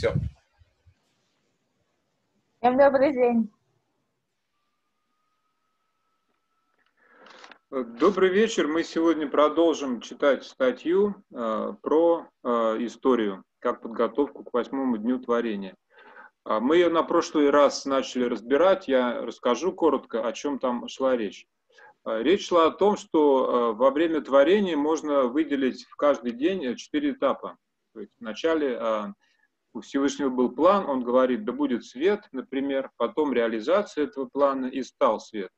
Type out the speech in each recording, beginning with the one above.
Все. Всем добрый день. Добрый вечер. Мы сегодня продолжим читать статью э, про э, историю, как подготовку к восьмому дню творения. А мы ее на прошлый раз начали разбирать. Я расскажу коротко, о чем там шла речь. Э, речь шла о том, что э, во время творения можно выделить в каждый день четыре этапа. То есть вначале э, у Всевышнего был план, он говорит, да будет свет, например, потом реализация этого плана и стал свет.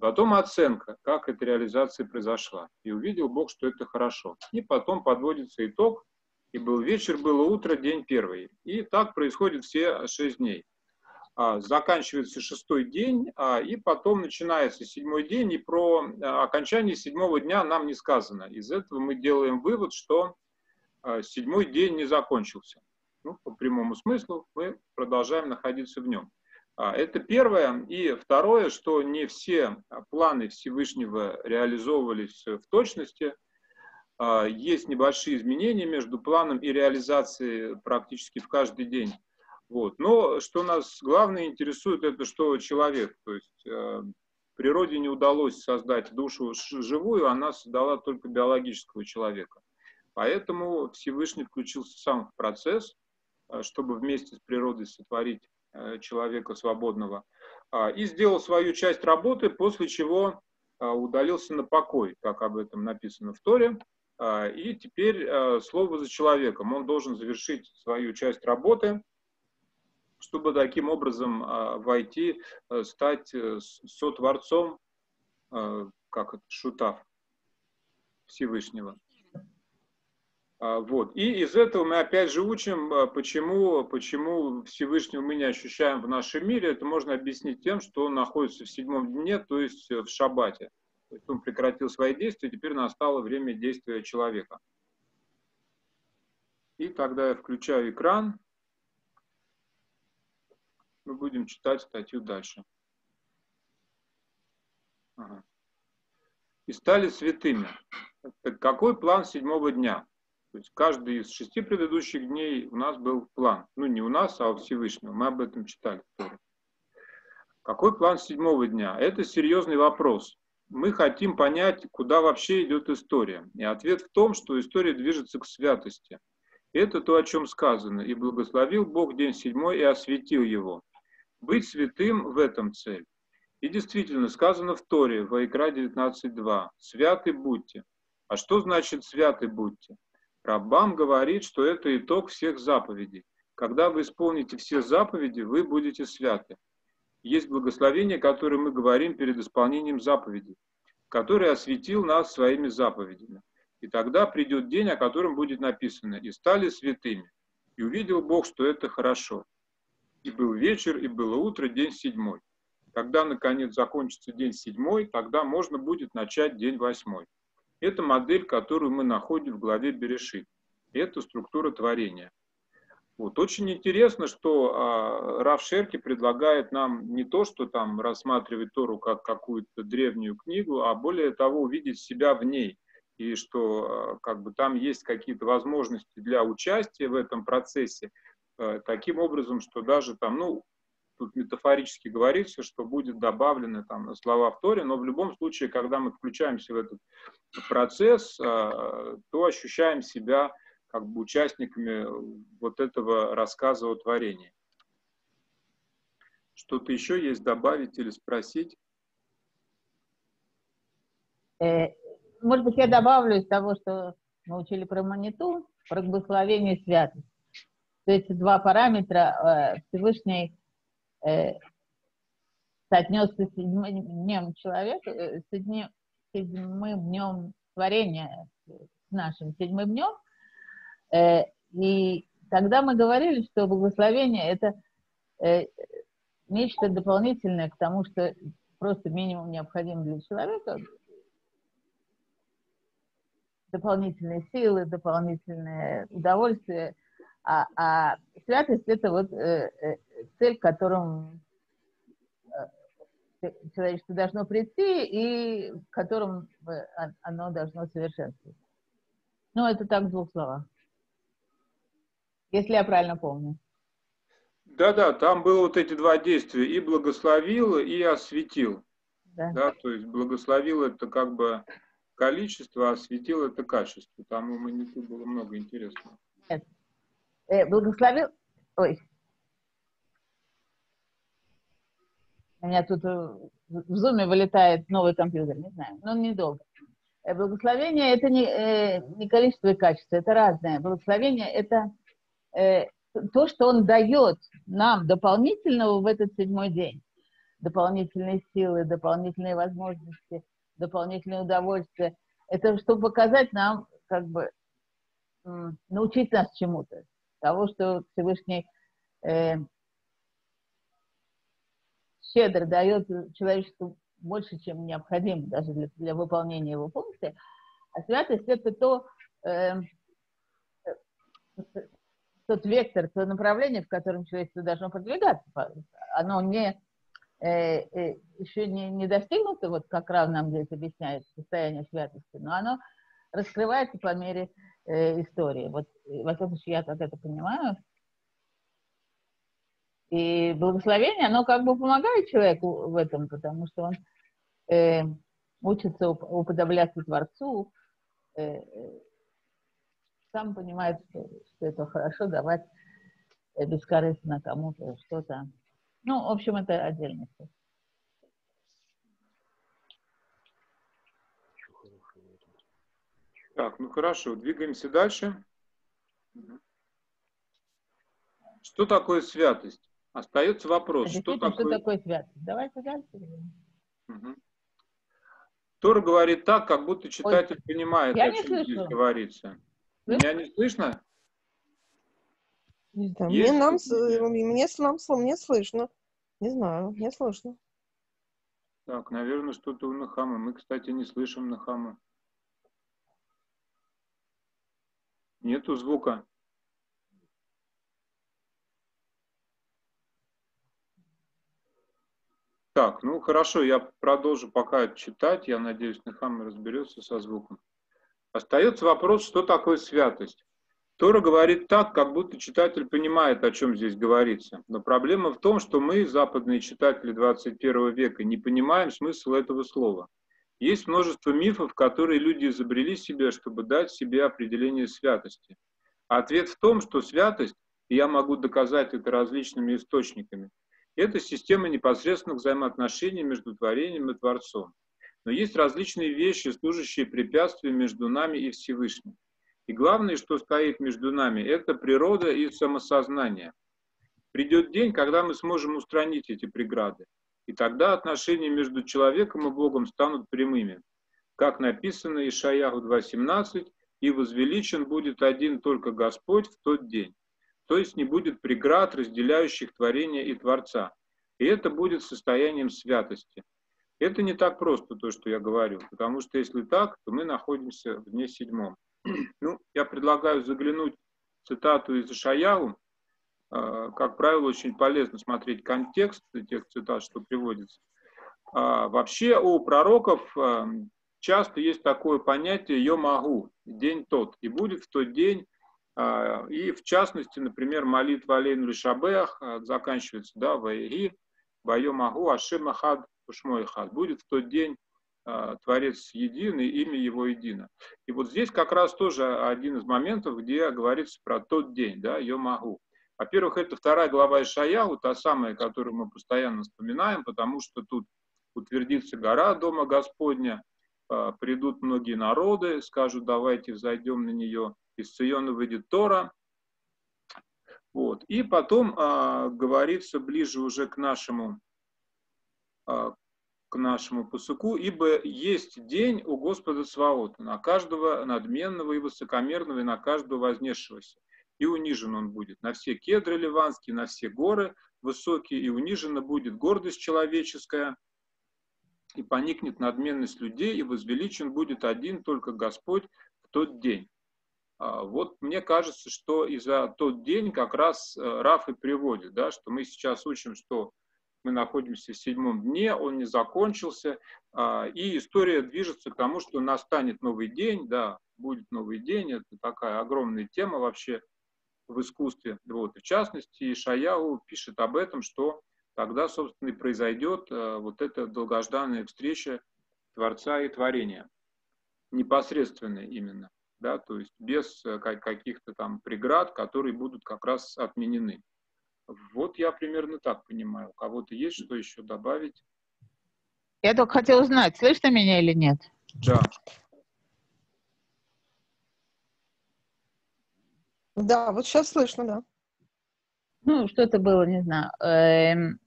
Потом оценка, как эта реализация произошла. И увидел Бог, что это хорошо. И потом подводится итог. И был вечер, было утро, день первый. И так происходит все шесть дней. А, заканчивается шестой день, а, и потом начинается седьмой день. И про а, окончание седьмого дня нам не сказано. Из этого мы делаем вывод, что седьмой день не закончился. Ну, по прямому смыслу мы продолжаем находиться в нем. А, это первое. И второе, что не все планы Всевышнего реализовывались в точности. А, есть небольшие изменения между планом и реализацией практически в каждый день. Вот. Но что нас главное интересует, это что человек. То есть э, природе не удалось создать душу живую, она создала только биологического человека. Поэтому Всевышний включился сам в процесс, чтобы вместе с природой сотворить Э, человека свободного, а, и сделал свою часть работы, после чего а, удалился на покой, как об этом написано в Торе. А, и теперь э, слово за человеком. Он должен завершить свою часть работы, чтобы таким образом войти, э, стать сотворцом, как это, шутав Всевышнего. А, вот. И из этого мы опять же учим, а, почему, почему Всевышнего мы не ощущаем в нашем мире. Это можно объяснить тем, что он находится в седьмом дне, то есть в шаббате. То есть он прекратил свои действия, теперь настало время действия человека. И тогда я включаю экран. Мы будем читать статью дальше. Ага. И стали святыми. Какой план седьмого дня? То есть каждый из шести предыдущих дней у нас был план. Ну, не у нас, а у Всевышнего. Мы об этом читали. Какой план седьмого дня? Это серьезный вопрос. Мы хотим понять, куда вообще идет история. И ответ в том, что история движется к святости. Это то, о чем сказано. «И благословил Бог день седьмой и осветил его». Быть святым в этом цель. И действительно, сказано в Торе, в Ваикра 19.2, «Святы будьте». А что значит «святы будьте»? Раббам говорит, что это итог всех заповедей. Когда вы исполните все заповеди, вы будете святы. Есть благословение, которое мы говорим перед исполнением заповедей, который осветил нас своими заповедями. И тогда придет день, о котором будет написано, и стали святыми. И увидел Бог, что это хорошо. И был вечер, и было утро, день седьмой. Когда, наконец, закончится день седьмой, тогда можно будет начать день восьмой. Это модель, которую мы находим в главе Берешит. Это структура творения. Вот. Очень интересно, что а, Раф Шерки предлагает нам не то, что там рассматривать Тору как какую-то древнюю книгу, а более того увидеть себя в ней. И что а, как бы там есть какие-то возможности для участия в этом процессе, а, таким образом, что даже там, ну, тут метафорически говорится, что будет добавлены там слова в Торе, но в любом случае, когда мы включаемся в этот процесс, а, то ощущаем себя как бы участниками вот этого рассказа о творении. Что-то еще есть добавить или спросить? Э, может быть, я добавлю из того, что мы учили про маниту, про благословение и святость. То есть два параметра э, Всевышний э, соотнесся с седьмым днем человека, э, с седьмым, седьмым днем творения, с нашим седьмым днем. Э, и тогда мы говорили, что благословение – это э, нечто дополнительное к тому, что просто минимум необходим для человека, дополнительные силы, дополнительное удовольствие – а, а святость это вот э, э, цель, к которому э, человечество должно прийти и в котором э, оно должно совершенствоваться. Ну, это так в двух словах. Если я правильно помню. Да-да, там было вот эти два действия, и благословил, и осветил. Да. Да, то есть благословил это как бы количество, а осветил это качество. Там у Маниту было много интересного. Нет. Э, благословил... Ой. У меня тут э, в зуме вылетает новый компьютер, не знаю, но недолго. Э, благословение это не, э, не количество и качество, это разное. Благословение это э, то, что он дает нам дополнительного в этот седьмой день. Дополнительные силы, дополнительные возможности, дополнительное удовольствие. Это чтобы показать нам, как бы, научить нас чему-то. Того, что Всевышний э, щедро дает человечеству больше, чем необходимо даже для, для выполнения его функции. А святость это то, э, тот вектор, то направление, в котором человечество должно продвигаться. Оно не, э, э, еще не, не достигнуто, вот как раз нам здесь объясняет состояние святости, но оно раскрывается по мере э, истории. Вот, во всяком случае, я как это понимаю. И благословение, оно как бы помогает человеку в этом, потому что он э, учится уподобляться Творцу, э, э, сам понимает, что, что это хорошо давать э, бескорыстно кому-то что-то. Ну, в общем, это отдельная история. Так, ну хорошо, двигаемся дальше. Что такое святость? Остается вопрос, а что такое... что такое святость? Давайте дальше. Угу. Тора говорит так, как будто читатель Ой, понимает, о чем здесь говорится. Меня не слышно? Не знаю. Мне, нам, мне, нам, мне слышно. Не знаю, мне слышно. Так, наверное, что-то у Нахама. Мы, кстати, не слышим Нахама. Нету звука. Так, ну хорошо, я продолжу пока читать. Я надеюсь, Нахам разберется со звуком. Остается вопрос, что такое святость. Тора говорит так, как будто читатель понимает, о чем здесь говорится. Но проблема в том, что мы, западные читатели 21 века, не понимаем смысл этого слова. Есть множество мифов, которые люди изобрели себе, чтобы дать себе определение святости. Ответ в том, что святость, и я могу доказать это различными источниками, это система непосредственных взаимоотношений между творением и Творцом. Но есть различные вещи, служащие препятствием между нами и Всевышним. И главное, что стоит между нами, это природа и самосознание. Придет день, когда мы сможем устранить эти преграды. И тогда отношения между человеком и Богом станут прямыми. Как написано Ишаяху 2.17, «И возвеличен будет один только Господь в тот день». То есть не будет преград, разделяющих творение и Творца. И это будет состоянием святости. Это не так просто, то, что я говорю, потому что если так, то мы находимся в дне седьмом. Ну, я предлагаю заглянуть в цитату из Ишаяу. А, как правило, очень полезно смотреть контекст тех цитат, что приводится. А, вообще у пророков а, часто есть такое понятие «я могу», день тот, и будет в тот день, и в частности, например, молитва Алейну Лишабех заканчивается, да, «Ваиги», «Вайо могу», «Ашем Ахад», «Ушмой Ахад», будет в тот день а, Творец един и имя его едино. И вот здесь как раз тоже один из моментов, где говорится про тот день, да, могу. Во-первых, это вторая глава Ишаяху, та самая, которую мы постоянно вспоминаем, потому что тут утвердится гора Дома Господня, а, придут многие народы, скажут, давайте взойдем на нее, из Сиона выйдет Тора. Вот. И потом а, говорится ближе уже к нашему, а, к нашему посуку, ибо есть день у Господа Сваота, на каждого надменного и высокомерного, и на каждого вознесшегося. И унижен он будет на все кедры ливанские, на все горы высокие, и унижена будет гордость человеческая, и поникнет надменность людей, и возвеличен будет один только Господь в тот день. А, вот мне кажется, что и за тот день как раз э, Раф и приводит, да, что мы сейчас учим, что мы находимся в седьмом дне, он не закончился, а, и история движется к тому, что настанет новый день, да, будет новый день, это такая огромная тема вообще, в искусстве. Вот. В частности, Шаяу пишет об этом, что тогда, собственно, и произойдет э, вот эта долгожданная встреча Творца и Творения. Непосредственная именно, да, то есть без э, каких-то там преград, которые будут как раз отменены. Вот я примерно так понимаю. У кого-то есть что еще добавить? Я только хотела узнать, слышно меня или нет? Да. Да, вот сейчас слышно, да. Ну, что это было, не знаю. Эм,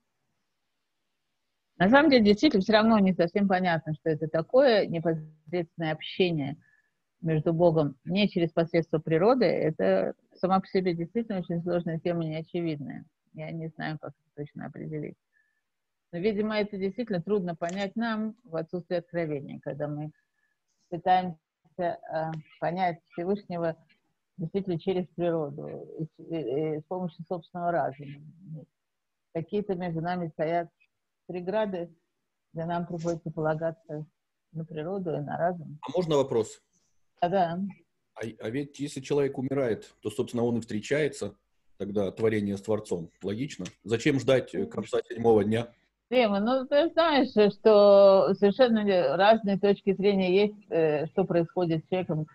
на самом деле, действительно, все равно не совсем понятно, что это такое непосредственное общение между Богом не через посредство природы. Это сама по себе действительно очень сложная тема, неочевидная. Я не знаю, как это точно определить. Но, видимо, это действительно трудно понять нам в отсутствии откровения, когда мы пытаемся э, понять Всевышнего действительно через природу, и, и, и с помощью собственного разума. Какие-то между нами стоят преграды, где нам приходится полагаться на природу и на разум. А можно вопрос? А, да. А, а ведь если человек умирает, то, собственно, он и встречается тогда творение с Творцом. Логично. Зачем ждать конца седьмого дня? Дима, ну ты знаешь, что совершенно разные точки зрения есть, э, что происходит с человеком,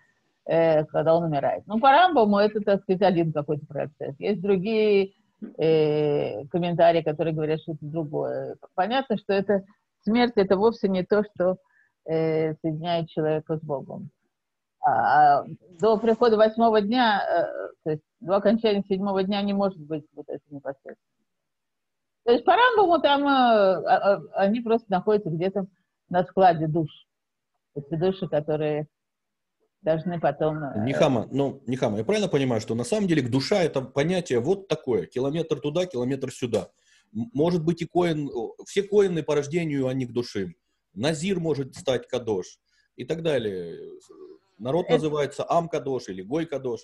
э, когда он умирает. Ну, по Рамбаму это, так сказать, один какой-то процесс. Есть другие э, комментарии, которые говорят, что это другое. Понятно, что это смерть это вовсе не то, что э, соединяет человека с Богом. А, а до прихода восьмого дня, э, то есть до окончания седьмого дня не может быть вот это непосредственно. То есть по Рамбаму там э, а, они просто находятся где-то на складе душ. Эти души, которые должны потом... Э, Нихама, ну, Нихама, я правильно понимаю, что на самом деле душа это понятие вот такое, километр туда, километр сюда. Может быть и коин, все коины по рождению, они к души. Назир может стать кадош и так далее. Народ это... называется Ам-кадош или Гой-кадош.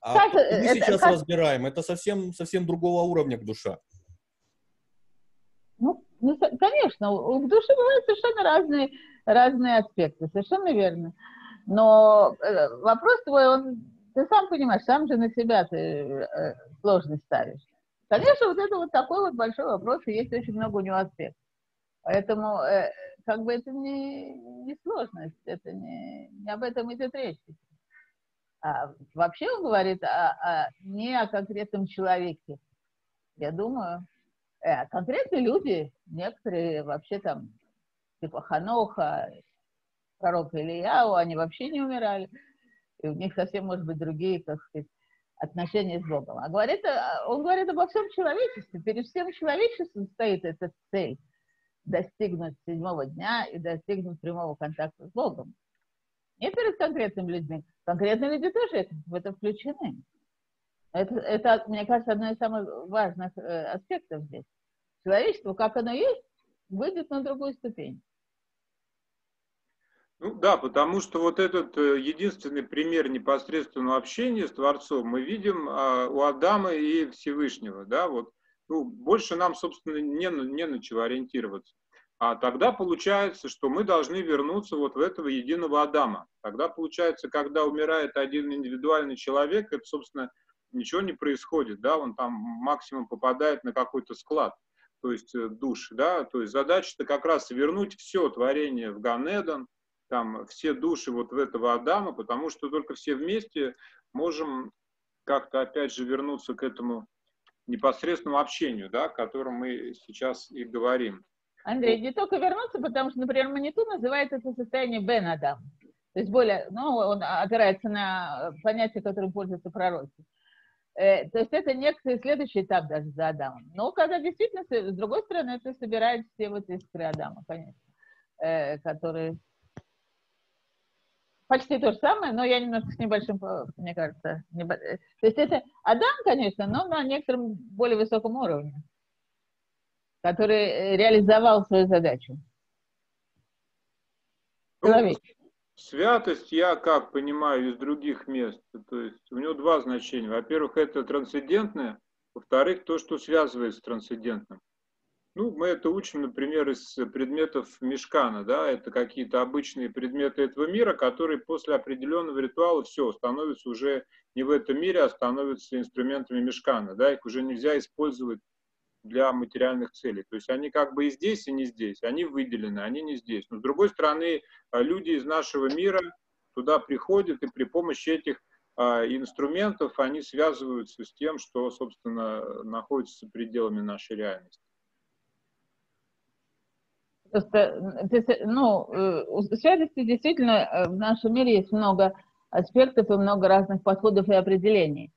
А как, мы это, сейчас как... разбираем, это совсем, совсем другого уровня к душа. Ну, ну, конечно, у души бывают совершенно разные, разные аспекты, совершенно верно. Но э, вопрос твой, он, ты сам понимаешь, сам же на себя ты э, сложность ставишь. Конечно, вот это вот такой вот большой вопрос, и есть очень много у него аспектов. Поэтому э, как бы это не, не сложность, это не, не об этом идет речь. А вообще он говорит о, о, не о конкретном человеке. Я думаю, э, конкретные люди, некоторые вообще там, типа Ханоха, пророка Ильяу, они вообще не умирали. И у них совсем, может быть, другие, как сказать, отношения с Богом. А говорит, э, он говорит обо всем человечестве. Перед всем человечеством стоит эта цель достигнуть седьмого дня и достигнуть прямого контакта с Богом. Не перед конкретными людьми. Конкретные люди тоже в это включены. Это, это, мне кажется, одно из самых важных э, аспектов здесь. Человечество, как оно есть, выйдет на другую ступень. Ну да, потому что вот этот э, единственный пример непосредственного общения с Творцом мы видим а, у Адама и Всевышнего, да, вот, ну, больше нам, собственно, не, не на чего ориентироваться. А тогда получается, что мы должны вернуться вот в этого единого Адама. Тогда получается, когда умирает один индивидуальный человек, это, собственно, ничего не происходит, да, он там максимум попадает на какой-то склад, то есть э, душ, да, то есть задача-то как раз вернуть все творение в Ганедан, там все души вот в этого Адама, потому что только все вместе можем как-то опять же вернуться к этому непосредственному общению, да, о котором мы сейчас и говорим. Андрей, не только вернуться, потому что, например, Маниту называет это состояние Бен Адам. То есть более, ну, он опирается на понятие, которым пользуются пророки. Э, то есть это некий следующий этап даже за Адамом. Но когда действительно, с другой стороны, это собирает все вот искры Адама, конечно, э, которые почти то же самое, но я немножко с небольшим, мне кажется. Небо... То есть это Адам, конечно, но на некотором более высоком уровне, который реализовал свою задачу. Человек. Святость я как понимаю из других мест. То есть у него два значения. Во-первых, это трансцендентное. Во-вторых, то, что связывает с трансцендентным. Ну, мы это учим, например, из предметов мешкана, да, это какие-то обычные предметы этого мира, которые после определенного ритуала все, становятся уже не в этом мире, а становятся инструментами мешкана, да, их уже нельзя использовать для материальных целей. То есть они как бы и здесь, и не здесь, они выделены, они не здесь. Но с другой стороны, а, люди из нашего мира туда приходят и при помощи этих а, инструментов они связываются с тем, что, собственно, находится за пределами нашей реальности. Просто, ну, э, святости действительно э, в нашем мире есть много аспектов и много разных подходов и определений.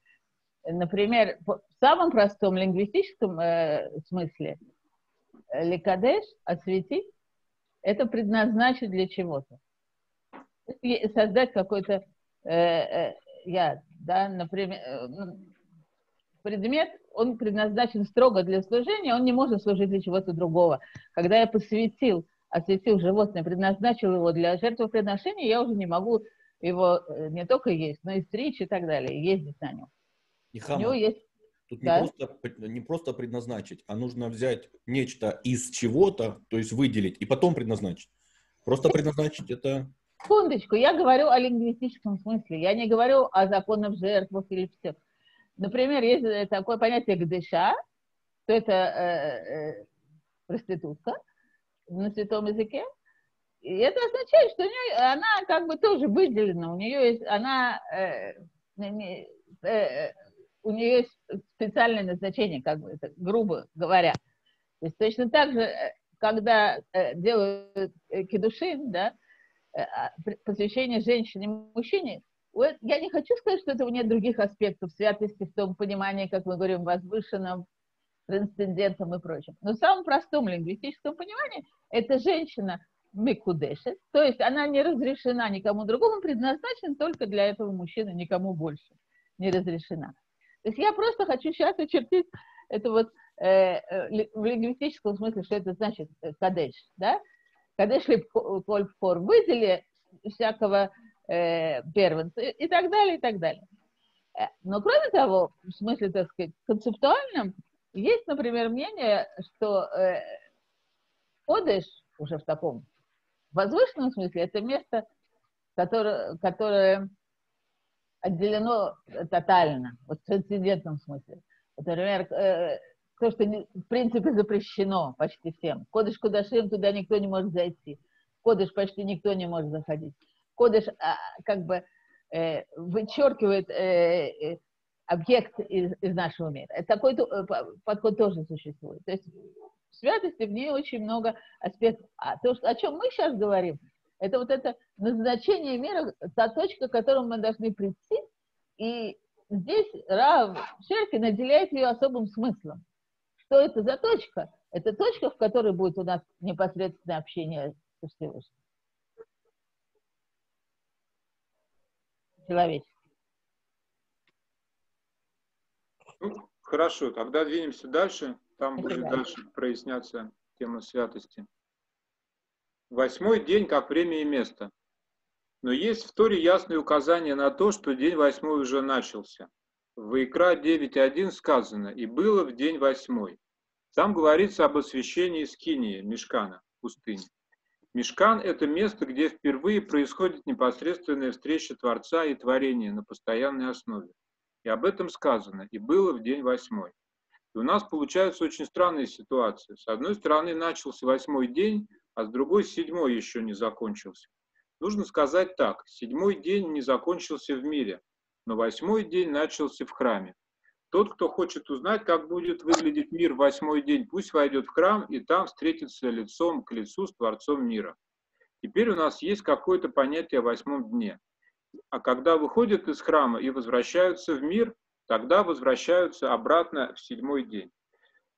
Например, в самом простом лингвистическом э, смысле э, ликадеш, осветить, это предназначить для чего-то. Создать какой-то э, э, яд, да, например, ну, предмет, он предназначен строго для служения, он не может служить для чего-то другого. Когда я посвятил, осветил животное, предназначил его для жертвоприношения, я уже не могу его э, не только есть, но и стричь и так далее, ездить на нем. И У него есть Тут да. не, просто, не просто предназначить, а нужно взять нечто из чего-то, то есть выделить, и потом предназначить. Просто предназначить это... Секундочку, я говорю о лингвистическом смысле. Я не говорю о законах жертвах или все. Например, есть такое понятие гдыша, то это э, э, проститутка на святом языке. И это означает, что у нее, она как бы тоже выделена, у нее есть, она, э, не, э, у нее есть специальное назначение, как бы это, грубо говоря. То есть точно так же, э, когда э, делают э, кедушин, да, э, а, посвящение женщине и мужчине, я не хочу сказать, что этого нет других аспектов святости в том понимании, как мы говорим, возвышенном, трансцендентном и прочем. Но в самом простом лингвистическом понимании это женщина микудешет, то есть она не разрешена никому другому, предназначена только для этого мужчины, никому больше не разрешена. То есть я просто хочу сейчас очертить это вот э, э, в лингвистическом смысле, что это значит э, кадеш, да? Кадеш ли коль фор выдели всякого э, первенца и так далее, и так далее. Э, но кроме того, в смысле, так сказать, концептуальном, есть, например, мнение, что э, Кодыш уже в таком возвышенном смысле это место, которое, которое отделено тотально, вот в трансцендентном смысле. Например, э, то, что не, в принципе запрещено почти всем. Кодыш Кудашим, туда никто не может зайти. Кодыш почти никто не может заходить. Кодыш а, как бы э, вычеркивает э, э, объект из, из нашего мира. Такой э, подход тоже существует. То есть в святости в ней очень много аспектов. А то, о чем мы сейчас говорим, это вот это назначение мира, та точка, к которой мы должны прийти. И здесь Рав Шерки наделяет ее особым смыслом. Что это за точка? Это точка, в которой будет у нас непосредственное общение со Всевышним. Человеческий. Ну, хорошо, тогда двинемся дальше. Там будет дальше проясняться тема святости. Восьмой день как время и место. Но есть в Торе ясные указания на то, что день восьмой уже начался. В Икра 9.1 сказано «И было в день восьмой». Там говорится об освящении Скинии, Мешкана, пустыни. Мешкан – это место, где впервые происходит непосредственная встреча Творца и творения на постоянной основе. И об этом сказано «И было в день восьмой». И у нас получается очень странная ситуация. С одной стороны, начался восьмой день, а с другой седьмой еще не закончился. Нужно сказать так, седьмой день не закончился в мире, но восьмой день начался в храме. Тот, кто хочет узнать, как будет выглядеть мир в восьмой день, пусть войдет в храм и там встретится лицом к лицу с Творцом мира. Теперь у нас есть какое-то понятие о восьмом дне. А когда выходят из храма и возвращаются в мир, тогда возвращаются обратно в седьмой день.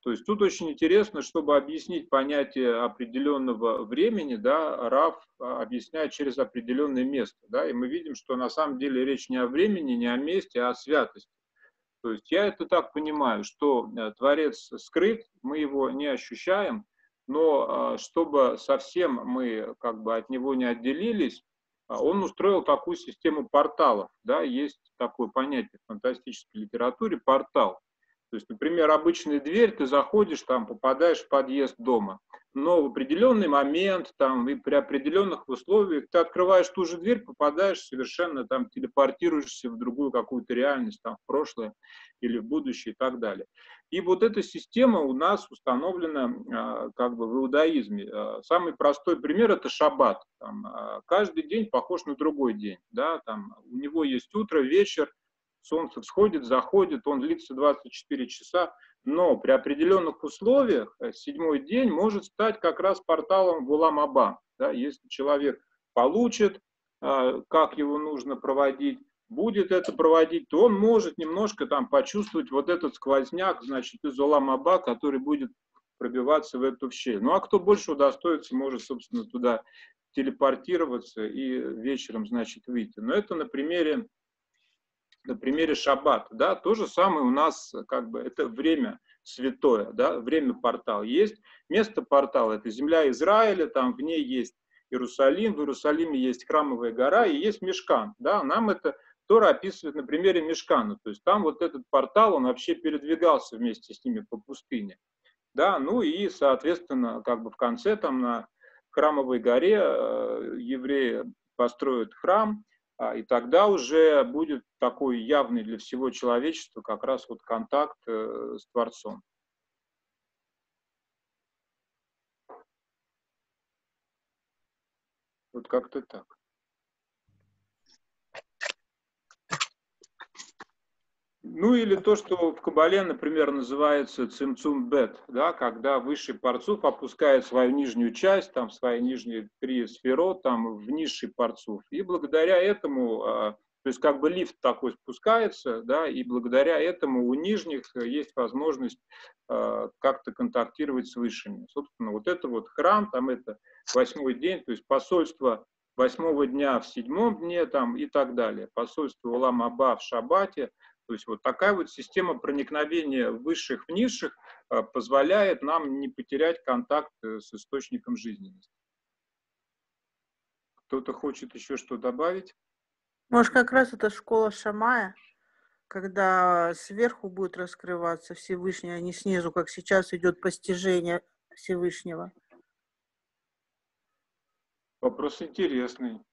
То есть тут очень интересно, чтобы объяснить понятие определенного времени, да, Раф объясняет через определенное место, да, и мы видим, что на самом деле речь не о времени, не о месте, а о святости. То есть я это так понимаю, что э, Творец скрыт, мы его не ощущаем, но а, чтобы совсем мы как бы от него не отделились, а, он устроил такую систему порталов, да, есть такое понятие в фантастической литературе, портал. То есть, например, обычная дверь, ты заходишь, там попадаешь в подъезд дома но в определенный момент, там, и при определенных условиях ты открываешь ту же дверь, попадаешь совершенно, там, телепортируешься в другую какую-то реальность, там, в прошлое или в будущее и так далее. И вот эта система у нас установлена а, как бы в иудаизме. А, самый простой пример – это шаббат. Там, а, каждый день похож на другой день. Да? Там, у него есть утро, вечер, солнце всходит, заходит, он длится 24 часа но при определенных условиях э, седьмой день может стать как раз порталом Гулам-Аба. Да, если человек получит, э, как его нужно проводить, будет это проводить, то он может немножко там почувствовать вот этот сквозняк, значит, из Улам-Аба, который будет пробиваться в эту щель. Ну а кто больше удостоится, может, собственно, туда телепортироваться и вечером, значит, выйти. Но это на примере на примере шаббата, да, то же самое у нас, как бы, это время святое, да, время портал. Есть место портала, это земля Израиля, там в ней есть Иерусалим, в Иерусалиме есть храмовая гора и есть мешкан, да, нам это Тора описывает на примере мешкана, то есть там вот этот портал, он вообще передвигался вместе с ними по пустыне, да, ну и, соответственно, как бы в конце там на храмовой горе э, евреи построят храм, и тогда уже будет такой явный для всего человечества как раз вот контакт э, с Творцом. Вот как-то так. Ну или то, что в Кабале, например, называется цимцум бет, да, когда высший парцуф опускает свою нижнюю часть, там свои нижние три сферот, там в низший парцуф. И благодаря этому, а, то есть как бы лифт такой спускается, да, и благодаря этому у нижних есть возможность а, как-то контактировать с высшими. Собственно, вот это вот храм, там это восьмой день, то есть посольство восьмого дня в седьмом дне там и так далее. Посольство Улам Аба в Шабате – то есть вот такая вот система проникновения высших в низших а, позволяет нам не потерять контакт э, с источником жизненности. Кто-то хочет еще что добавить? Может, как раз это школа Шамая, когда сверху будет раскрываться Всевышний, а не снизу, как сейчас идет постижение Всевышнего. Вопрос интересный.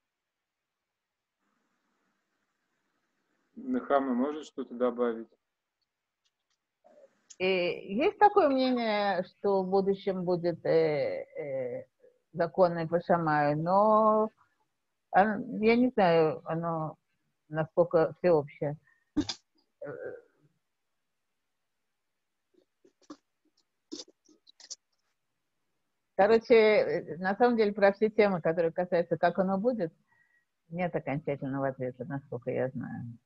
Нехама может что-то добавить? И есть такое мнение, что в будущем будет э, э, законный по но он, я не знаю, оно насколько всеобщее. Короче, на самом деле про все темы, которые касаются, как оно будет, нет окончательного ответа, насколько я знаю.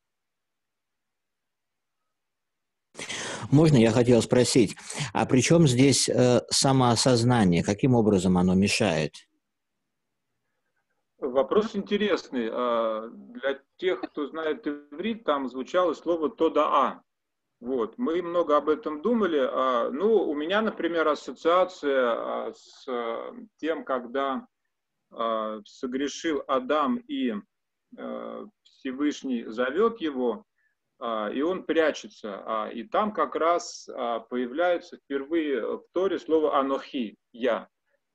Можно я хотел спросить, а при чем здесь э, самоосознание? Каким образом оно мешает? Вопрос интересный. А, для тех, кто знает иврит, там звучало слово «тодаа». Вот. Мы много об этом думали. А, ну, у меня, например, ассоциация а, с тем, когда согрешил Адам и Всевышний зовет его, и он прячется. А, и там как раз а, появляется впервые в Торе слово «анохи» – «я».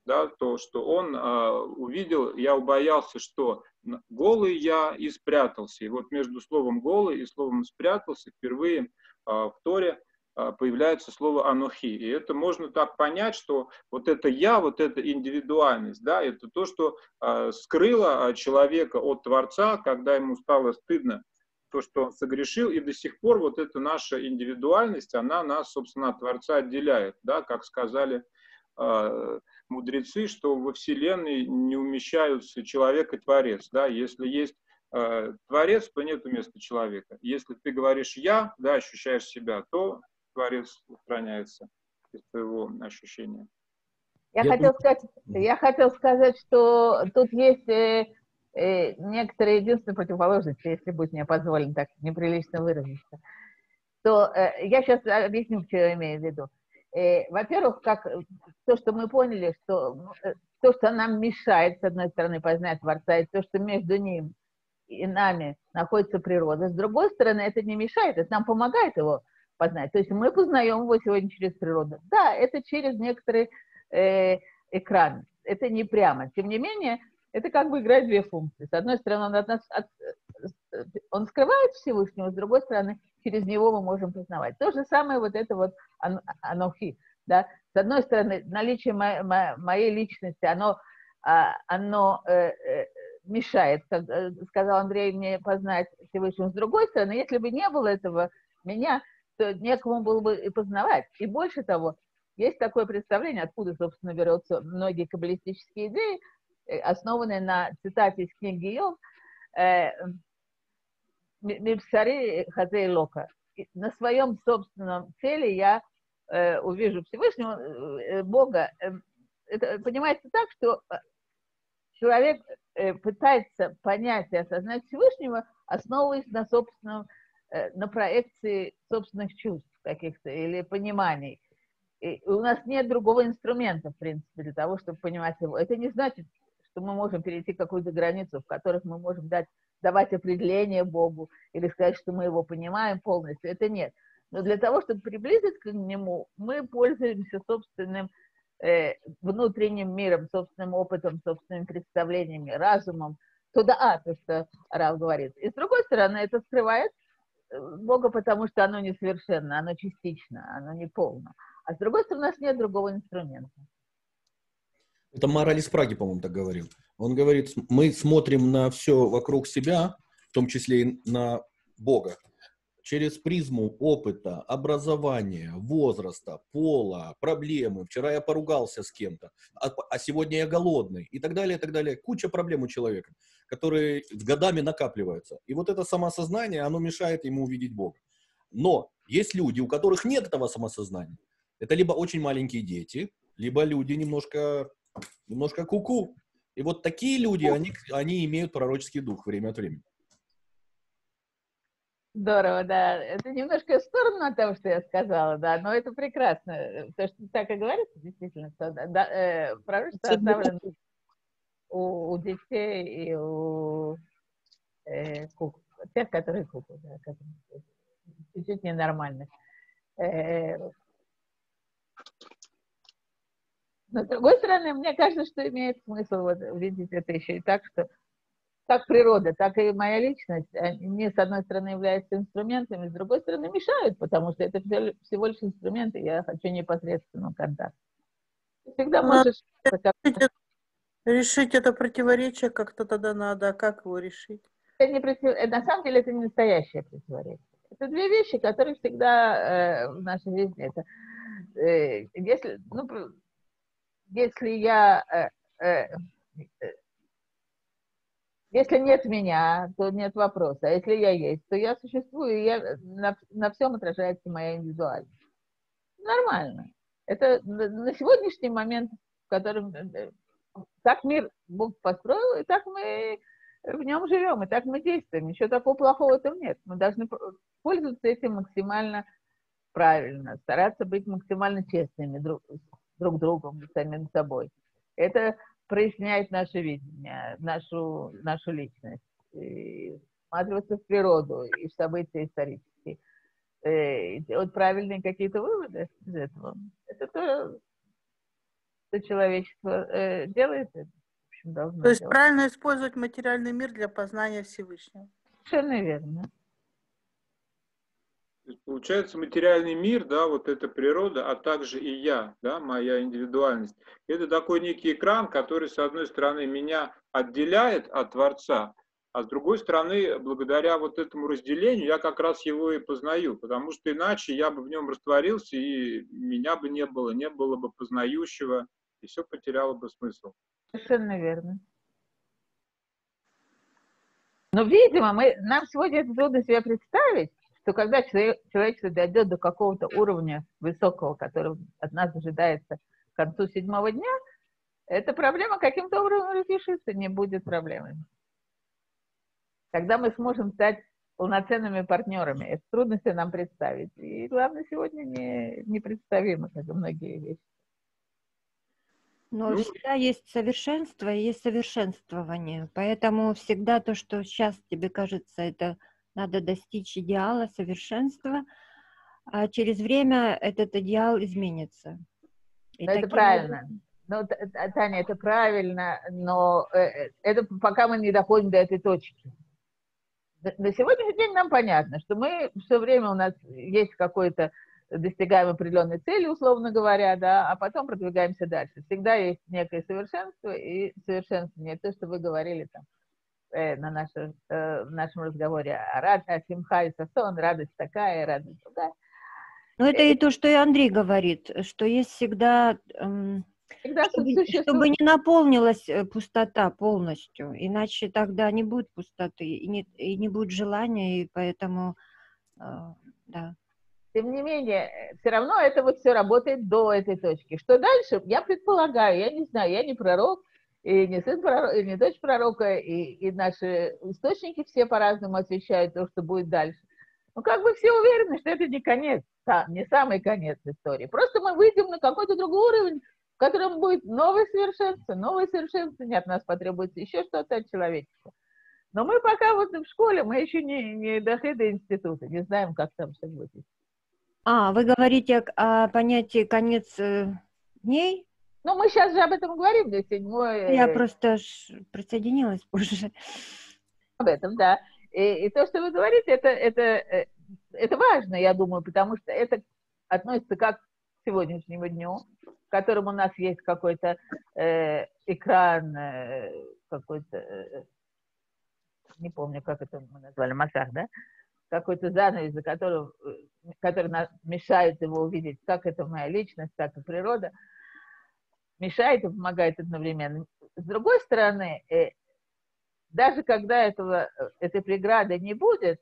Да, то, что он увидел, я убоялся, что голый я и спрятался. И вот между словом голый и словом спрятался впервые в Торе появляется слово «анохи». И это можно так понять, что вот это «я», вот эта индивидуальность, да, это то, что скрыло человека от Творца, когда ему стало стыдно то, что он согрешил, и до сих пор вот эта наша индивидуальность, она нас, собственно, от Творца отделяет, да, как сказали э, мудрецы, что во Вселенной не умещаются человек и Творец, да, если есть э, Творец, то нет места человека. Если ты говоришь «я», да, ощущаешь себя, то Творец устраняется из твоего ощущения. Я, я хотел сказать, я хотел сказать, что тут есть э, э, некоторые единственные противоположности, если будет мне позволено так неприлично выразиться, то э, я сейчас объясню, что я имею в виду. Э, во-первых, как то, что мы поняли, что э, то, что нам мешает, с одной стороны, познать Творца, и то, что между ним и нами находится природа, с другой стороны, это не мешает, это нам помогает его познать. То есть мы познаем его сегодня через природу. Да, это через некоторые э, экраны. Это не прямо. Тем не менее, это как бы играет две функции. С одной стороны, он, от нас, от, он скрывает Всевышнего, с другой стороны, через него мы можем познавать. То же самое вот это вот анохи. Да? С одной стороны, наличие мо, мо, моей личности, оно, а, оно э, э, мешает, э, сказал Андрей, мне познать Всевышнего. С другой стороны, если бы не было этого меня, то некому было бы и познавать. И больше того, есть такое представление, откуда, собственно, берутся многие каббалистические идеи, э, основанные на цитате из книги Йов, э, Мипсари Хазей Лока. На своем собственном теле я э, увижу Всевышнего, Бога. Это понимается так, что человек пытается понять и осознать Всевышнего, основываясь на собственном, на проекции собственных чувств каких-то или пониманий и у нас нет другого инструмента, в принципе, для того, чтобы понимать его. Это не значит, что мы можем перейти какую-то границу, в которых мы можем дать, давать определение Богу или сказать, что мы его понимаем полностью. Это нет. Но для того, чтобы приблизиться к нему, мы пользуемся собственным э, внутренним миром, собственным опытом, собственными представлениями, разумом. Туда, а, то, что Рал говорит. И с другой стороны, это скрывает э, Бога, потому что оно несовершенно, оно частично, оно не полно. А с другой стороны, у нас нет другого инструмента. Это Мораль из Праги, по-моему, так говорил. Он говорит, мы смотрим на все вокруг себя, в том числе и на Бога, через призму опыта, образования, возраста, пола, проблемы. Вчера я поругался с кем-то, а, а сегодня я голодный и так далее, и так далее. Куча проблем у человека, которые годами накапливаются. И вот это самосознание, оно мешает ему увидеть Бога. Но есть люди, у которых нет этого самосознания, это либо очень маленькие дети, либо люди немножко, немножко куку. -ку. И вот такие люди, они, они имеют пророческий дух время от времени. Здорово, да. Это немножко в сторону от того, что я сказала, да, но это прекрасно. То, что так и говорится, действительно, что да, э, пророчество оставлено у, у детей и у э, кук, тех, которые куку, да, чуть-чуть ненормальных. Э, но с другой стороны, мне кажется, что имеет смысл вот видеть это еще и так, что как природа, так и моя личность, они, с одной стороны, являются инструментами, с другой стороны, мешают, потому что это всего лишь инструменты, я хочу непосредственного контакта. Всегда ну, можешь... Решить, решить это противоречие как-то тогда надо, а как его решить? Это не против... Э, на самом деле это не настоящее противоречие. Это две вещи, которые всегда э, в нашей жизни. Это э, если, ну, если я, э, э, э, если нет меня, то нет вопроса. А если я есть, то я существую, и я, на, на всем отражается моя индивидуальность. Нормально. Это на сегодняшний момент, в котором э, так мир Бог построил, и так мы в нем живем, и так мы действуем. Ничего такого плохого там нет. Мы должны пользоваться этим максимально правильно, стараться быть максимально честными друг, друг другом самим собой. Это проясняет наше видение, нашу, нашу личность, и всматриваться в природу и в события исторические, э, и делать правильные какие-то выводы из этого. Это то, что человечество э, делает. Общем, должно то есть делать. правильно использовать материальный мир для познания Всевышнего. Совершенно верно. Получается, материальный мир, да, вот эта природа, а также и я, да, моя индивидуальность, это такой некий экран, который, с одной стороны, меня отделяет от Творца, а с другой стороны, благодаря вот этому разделению, я как раз его и познаю, потому что иначе я бы в нем растворился, и меня бы не было, не было бы познающего, и все потеряло бы смысл. Совершенно верно. Но, видимо, мы, нам сегодня это трудно себе представить, что когда человечество дойдет до какого-то уровня высокого, который от нас ожидается к концу седьмого дня, эта проблема каким-то образом разрешится, не будет проблемы. Когда мы сможем стать полноценными партнерами, это трудно себе нам представить. И главное, сегодня не, непредставимо, как и многие вещи. Но ну, всегда есть совершенство и есть совершенствование. Поэтому всегда то, что сейчас тебе кажется, это надо достичь идеала, совершенства. а через время этот идеал изменится. И это правильно. образом- Ну, Таня, это правильно, но э, э, это пока мы не доходим до этой точки. На сегодняшний день нам понятно, что мы все время у нас есть какой-то достигаем определенной цели, условно говоря, да, а потом продвигаемся дальше. Всегда есть некое совершенство и совершенствование. То, что вы говорили там э, на наше, э, нашем разговоре о рад, о симха и сасон, радость такая, радость другая. Ну, это и то, что и Андрей говорит, что есть всегда, эм, Всегда чтобы, существует- чтобы не наполнилась э, пустота полностью, иначе тогда не будет пустоты и не, и не будет желания, и поэтому, э, да. Тем не менее, все равно это вот все работает до этой точки. Что дальше? Я предполагаю, я не знаю, я не пророк, и не сын пророка, и не дочь пророка, и, и наши источники все по-разному освещают то, что будет дальше. Ну, как бы все уверены, что это не конец, не самый конец истории. Просто мы выйдем на какой-то другой уровень, в котором будет новое совершенство, новое совершенство, не от нас потребуется еще что-то от человечества. Но мы пока вот в школе, мы еще не, не дошли до института, не знаем, как там все будет. А, вы говорите о, о понятии конец э, дней? Ну, мы сейчас же об этом говорим, до седьмой. Я просто присоединилась позже. об этом, да. И, и то, что вы говорите, это, это, э, это важно, я думаю, потому что это относится как к сегодняшнему дню, в котором у нас есть какой-то э, экран, э, какой-то, э, не помню, как это мы назвали, масах, да? Какой-то занавес, за которым, э, который нас мешает его увидеть, как это моя личность, так и природа, мешает и помогает одновременно. С другой стороны, э, даже когда этого, э, этой преграды не будет,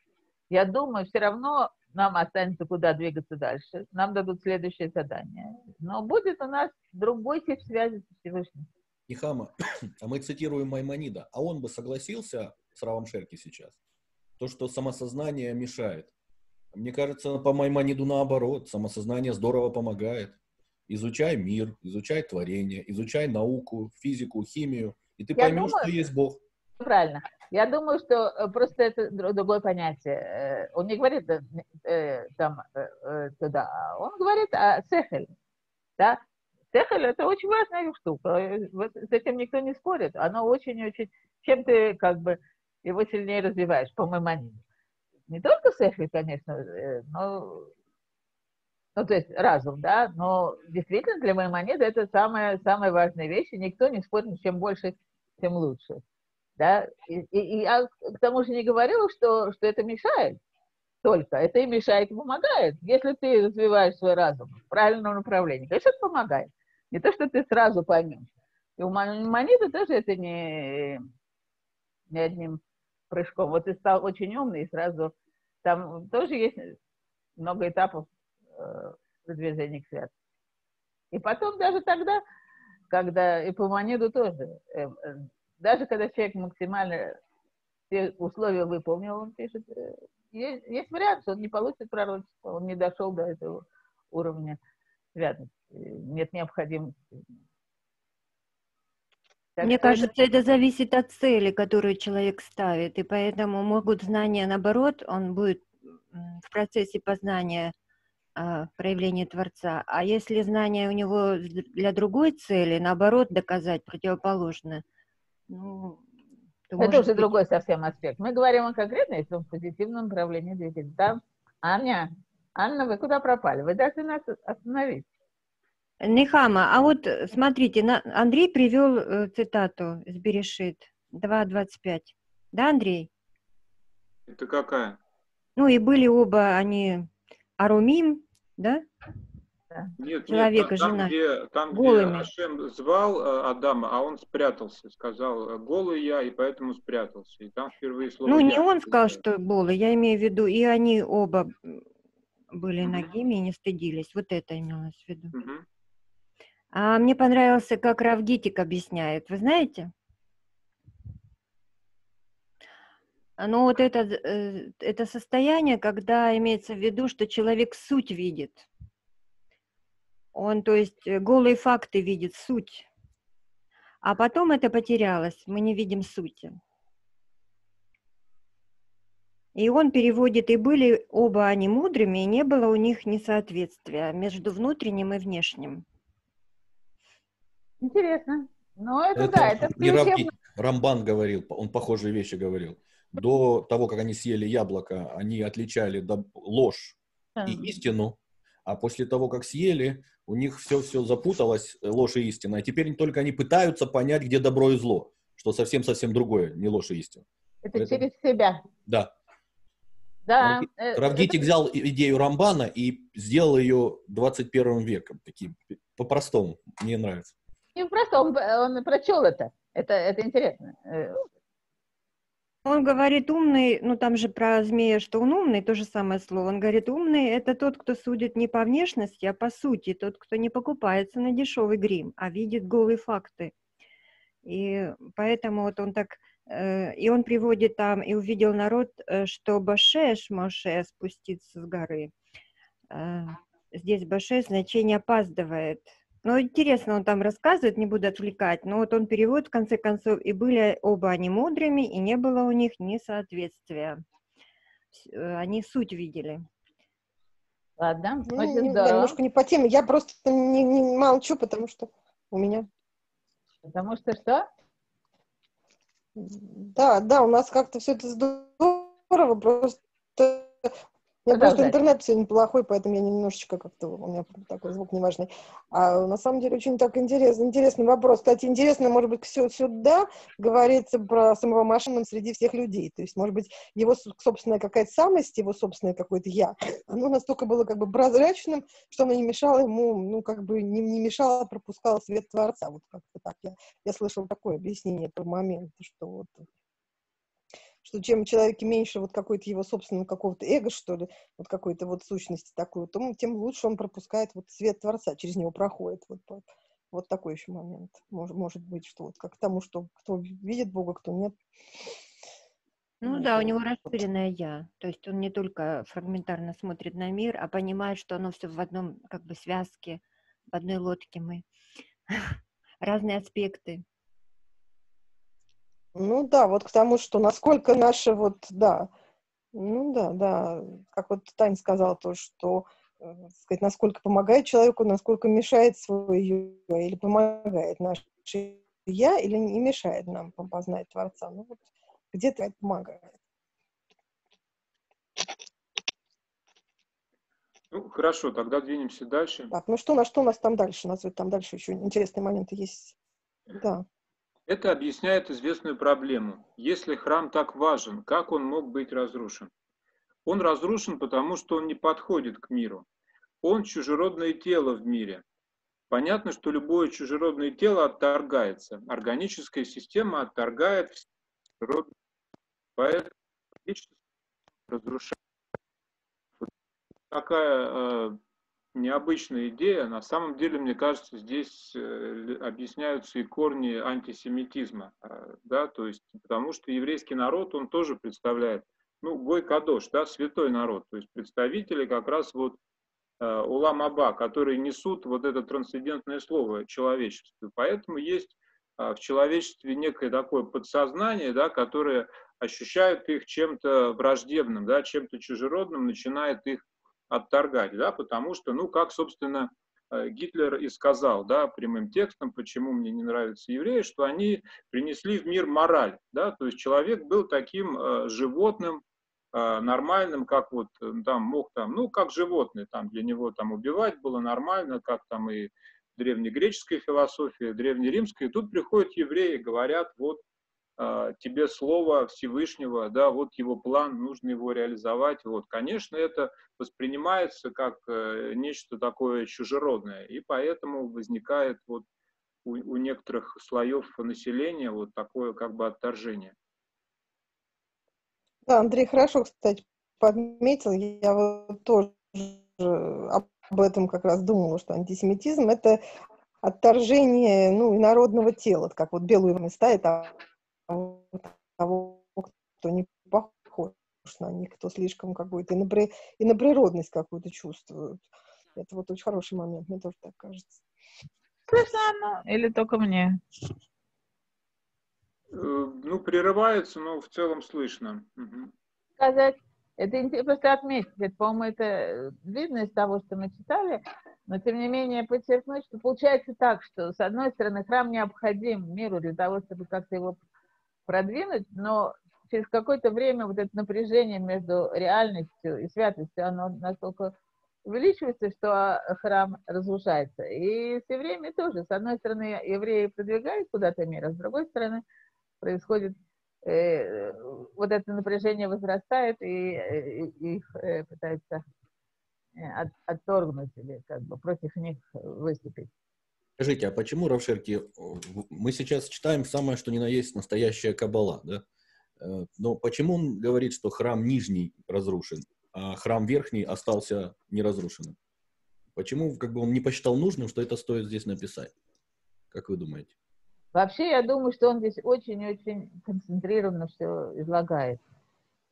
я думаю, все равно нам останется куда двигаться дальше. Нам дадут следующее задание. Но будет у нас другой тип связи с Всевышним. Нихама, а мы цитируем Маймонида, а он бы согласился с Равом Шерки сейчас? То, что самосознание мешает. Мне кажется, по Маймониду наоборот, самосознание здорово помогает. Изучай мир, изучай творение, изучай науку, физику, химию, и ты Я поймешь, думаю- что есть Бог. Правильно. Я думаю, что э, просто это дру- другое понятие. Э, Он не говорит э, там туда, а он говорит о сехеле. Да? Сехель – это очень важная штука. Вот С этим никто не спорит. Оно очень-очень... Чем ты как бы его сильнее развиваешь, по Маймониду. Не только сехель, конечно, но... Ну, то есть разум, да, но действительно для Маймонида это самая, самая важная вещь, и никто не спорит, чем больше, тем лучше. Да? И, и- и я к тому же не говорила, что, что это мешает только. Это и мешает, и помогает. Если ты развиваешь свой разум в правильном направлении, конечно, это помогает. Не то, что ты сразу поймешь. И у Манида тоже это не, не одним прыжком. Вот ты стал очень умный, и сразу там тоже есть много этапов э, продвижения к святу. И потом даже тогда, когда и по Маниду тоже, э, э, даже когда человек максимально все условия выполнил, он пишет, есть, есть вариант, что он не получит пророчество, он не дошел до этого уровня святости, нет необходимости. Так Мне что это- кажется, это зависит от цели, которую человек ставит, и поэтому могут знания, наоборот, он будет в процессе познания а, проявления Творца, а если знания у него для другой цели, наоборот, доказать противоположное, ну, то Это уже быть- другой совсем аспект. Мы говорим о конкретно, если он в позитивном направлении двигается. Да? Аня, Анна, вы куда пропали? Вы должны нас остановить. Нехама, а вот э, смотрите, на- Андрей привел э, цитату из Берешит 2.25. Да, Андрей? Это какая? Ну и были оба они Арумим, да? Нет, Человека, нет, там, жена. где, там, где Голыми. Ашем звал э, Адама, а он спрятался, сказал, э, голый я, и поэтому спрятался. И там впервые слово Ну, не он сказал, что было, я имею в виду, и они оба были Мгм. нагими и не стыдились. Вот это имелось в виду. А мне понравился, как Равгитик объясняет. Вы знаете? Ну, вот это, э, это состояние, когда имеется в виду, что человек суть видит. Он, то есть, э, голые факты видит, суть. А потом это потерялось, мы не видим сути. И он переводит, и были оба они мудрыми, и не было у них несоответствия между внутренним и внешним. Интересно. Ну, это, Это да, это в не ключе Равгит, Рамбан говорил, он похожие вещи говорил. До того, как они съели яблоко, они отличали доб- ложь и Мгм. истину, а после того, как съели, у них все-все запуталось, э, ложь и истина. И теперь только они пытаются понять, где добро и зло, что совсем-совсем другое, не ложь и истина. Это Поэтому- через себя. Да. Да. Э, Равгитик это- взял и- идею Рамбана и сделал ее 21 веком, таким, по-простому, мне нравится. Не просто он, он прочел это. Это, это интересно. Он говорит умный, ну там же про змея, что он умный, то же самое слово. Он говорит, умный – это тот, кто судит не по внешности, а по сути, тот, кто не покупается на дешевый грим, а видит голые факты. И поэтому вот он так, э, и он приводит там, и увидел народ, э, что Башеш, Моше, спуститься с горы. Э, Здесь Башеш значение опаздывает. Ну, интересно, он там рассказывает, не буду отвлекать, но вот он переводит в конце концов, и были оба они мудрыми, и не было у них несоответствия. Э, Они суть видели. Ладно, Ну, очень не знаю, здорово. немножко не по теме. Я просто не, не молчу, потому что у меня... Потому что что? Да, да, у нас как-то все это здорово, просто... У меня просто интернет сегодня плохой, поэтому я немножечко как-то... У меня такой звук неважный. А на самом деле очень так интересно, интересный вопрос. Кстати, интересно, может быть, все сюда говорится про самого Машина среди всех людей. То есть, может быть, его собственная какая-то самость, его собственное какое-то «я», оно настолько было как бы прозрачным, что оно не мешало ему, ну, как бы не, не мешало, пропускало свет Творца. Вот как-то так. Я, я слышала такое объяснение по моменту, что вот что чем у человека меньше вот какой-то его собственного какого-то эго, что ли, вот какой-то вот сущности такой, то тем лучше он пропускает вот свет Творца, через него проходит. Вот, вот такой еще момент. Может, может быть, что вот как к тому, что кто видит Бога, кто нет. Ну да, у него расширенное «я». То есть он не только фрагментарно смотрит на мир, а понимает, что оно все в одном как бы связке, в одной лодке мы. Разные аспекты. Ну да, вот к тому, что насколько наше вот, да, ну да, да, как вот Таня сказала то, что, э, сказать, насколько помогает человеку, насколько мешает свое или помогает наше «я», или не мешает нам познать Творца. Ну вот где-то это помогает. Ну, хорошо, тогда двинемся дальше. Так, ну что, на что у нас там дальше? У нас вот там дальше еще интересные моменты есть. Да. Это объясняет известную проблему. Если храм так важен, как он мог быть разрушен? Он разрушен, потому что он не подходит к миру. Он чужеродное тело в мире. Понятно, что любое чужеродное тело отторгается. Органическая система отторгает все чужеродные. Поэтому человечество разрушает. Вот такая э, необычная идея. На самом деле, мне кажется, здесь э, объясняются и корни антисемитизма. э, Да, то есть, потому что еврейский народ, он тоже представляет, ну, Гой Кадош, да, святой народ, то есть представители как раз вот э, Улам Аба, которые несут вот это трансцендентное слово человечеству. Поэтому есть в человечестве некое такое подсознание, да, которое ощущает их чем-то враждебным, да, чем-то чужеродным, начинает их отторгать, да, потому что, ну, как, собственно, э, Гитлер и сказал, да, прямым текстом, почему мне не нравятся евреи, что они принесли в мир мораль, да, то есть человек был таким э, животным, э, нормальным, как вот э, там мог там, ну, как животное, там для него там убивать было нормально, как там и древнегреческая философия, древнеримская. И тут приходят евреи, говорят, вот тебе слово Всевышнего, да, вот его план, нужно его реализовать. Вот, конечно, это воспринимается как э, нечто такое чужеродное, и поэтому возникает вот у, у некоторых слоев населения вот такое как бы отторжение. Да, Андрей хорошо, кстати, подметил. Я вот тоже об этом как раз думала, что антисемитизм – это отторжение ну, инородного тела, как вот белую места и того, того, кто не похож на них, кто слишком какой-то инопри... иноприродность какую-то чувствует. Это вот очень хороший момент, мне тоже так кажется. Слышно оно? Или только мне? Э, Ну, прерывается, но в целом слышно. Мгм. сказать, это просто отметить, это, по-моему, это э, видно из того, что мы читали, но тем не менее подчеркнуть, что получается так, что с одной стороны храм необходим миру для того, чтобы как-то его продвинуть, но через какое-то время вот это напряжение между реальностью и святостью, оно настолько увеличивается, что храм разрушается. И все время тоже, с одной стороны, евреи продвигают куда-то мир, а с другой стороны происходит э, вот это напряжение возрастает, и, и, и их э, пытаются э, от, отторгнуть или как бы против них выступить. Скажите, а почему, Равшерки, мы сейчас читаем самое, что ни на есть настоящая кабала, да? Э, но почему он говорит, что храм нижний разрушен, а храм верхний остался неразрушенным? Почему как бы он не посчитал нужным, что это стоит здесь написать? Как вы думаете? Вообще, я думаю, что он здесь очень-очень концентрированно все излагает.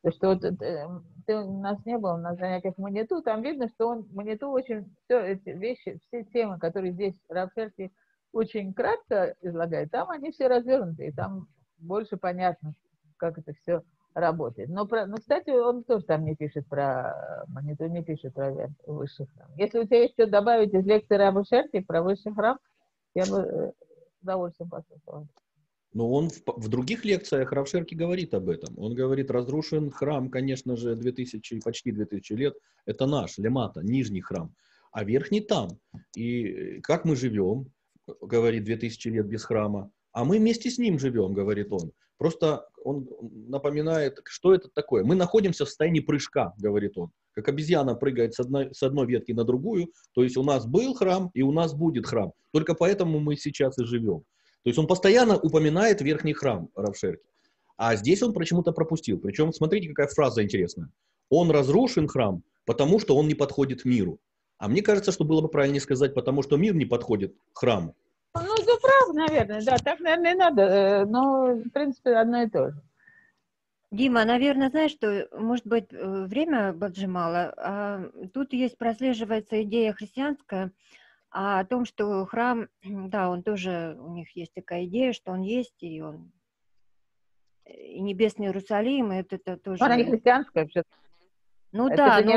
То, что вот, э, ты, у нас не было на занятиях Маниту, там видно, что он Маниту очень все эти вещи, все темы, которые здесь Раферти очень кратко излагает, там они все развернуты, и там больше понятно, как это все работает. Но, про, ну, кстати, он тоже там не пишет про Маниту, не пишет про высший храм. Если у тебя есть что добавить из лекции Раба про высший храм, я бы э, с удовольствием послушала. Но он в, в других лекциях Равшерки говорит об этом. Он говорит, разрушен храм, конечно же, 2000, почти 2000 лет. Это наш, Лемата, нижний храм. А верхний там. И как мы живем, говорит, 2000 лет без храма. А мы вместе с ним живем, говорит он. Просто он напоминает, что это такое. Мы находимся в состоянии прыжка, говорит он. Как обезьяна прыгает с одной, с одной ветки на другую. То есть у нас был храм, и у нас будет храм. Только поэтому мы сейчас и живем. То есть он постоянно упоминает верхний храм Равшерки. А здесь он почему-то пропустил. Причем, смотрите, какая фраза интересная. Он разрушен храм, потому что он не подходит миру. А мне кажется, что было бы правильнее сказать, потому что мир не подходит храму. Ну, ты прав, наверное, да, так, наверное, и надо. Э, но, в принципе, одно и то же. Дима, наверное, знаешь, что, может быть, э, время поджимало, а тут есть, прослеживается идея христианская, а о том, что храм, да, он тоже, у них есть такая идея, что он есть, и он и небесный Иерусалим, это, это тоже... Она не христианская вообще. Ну это да, не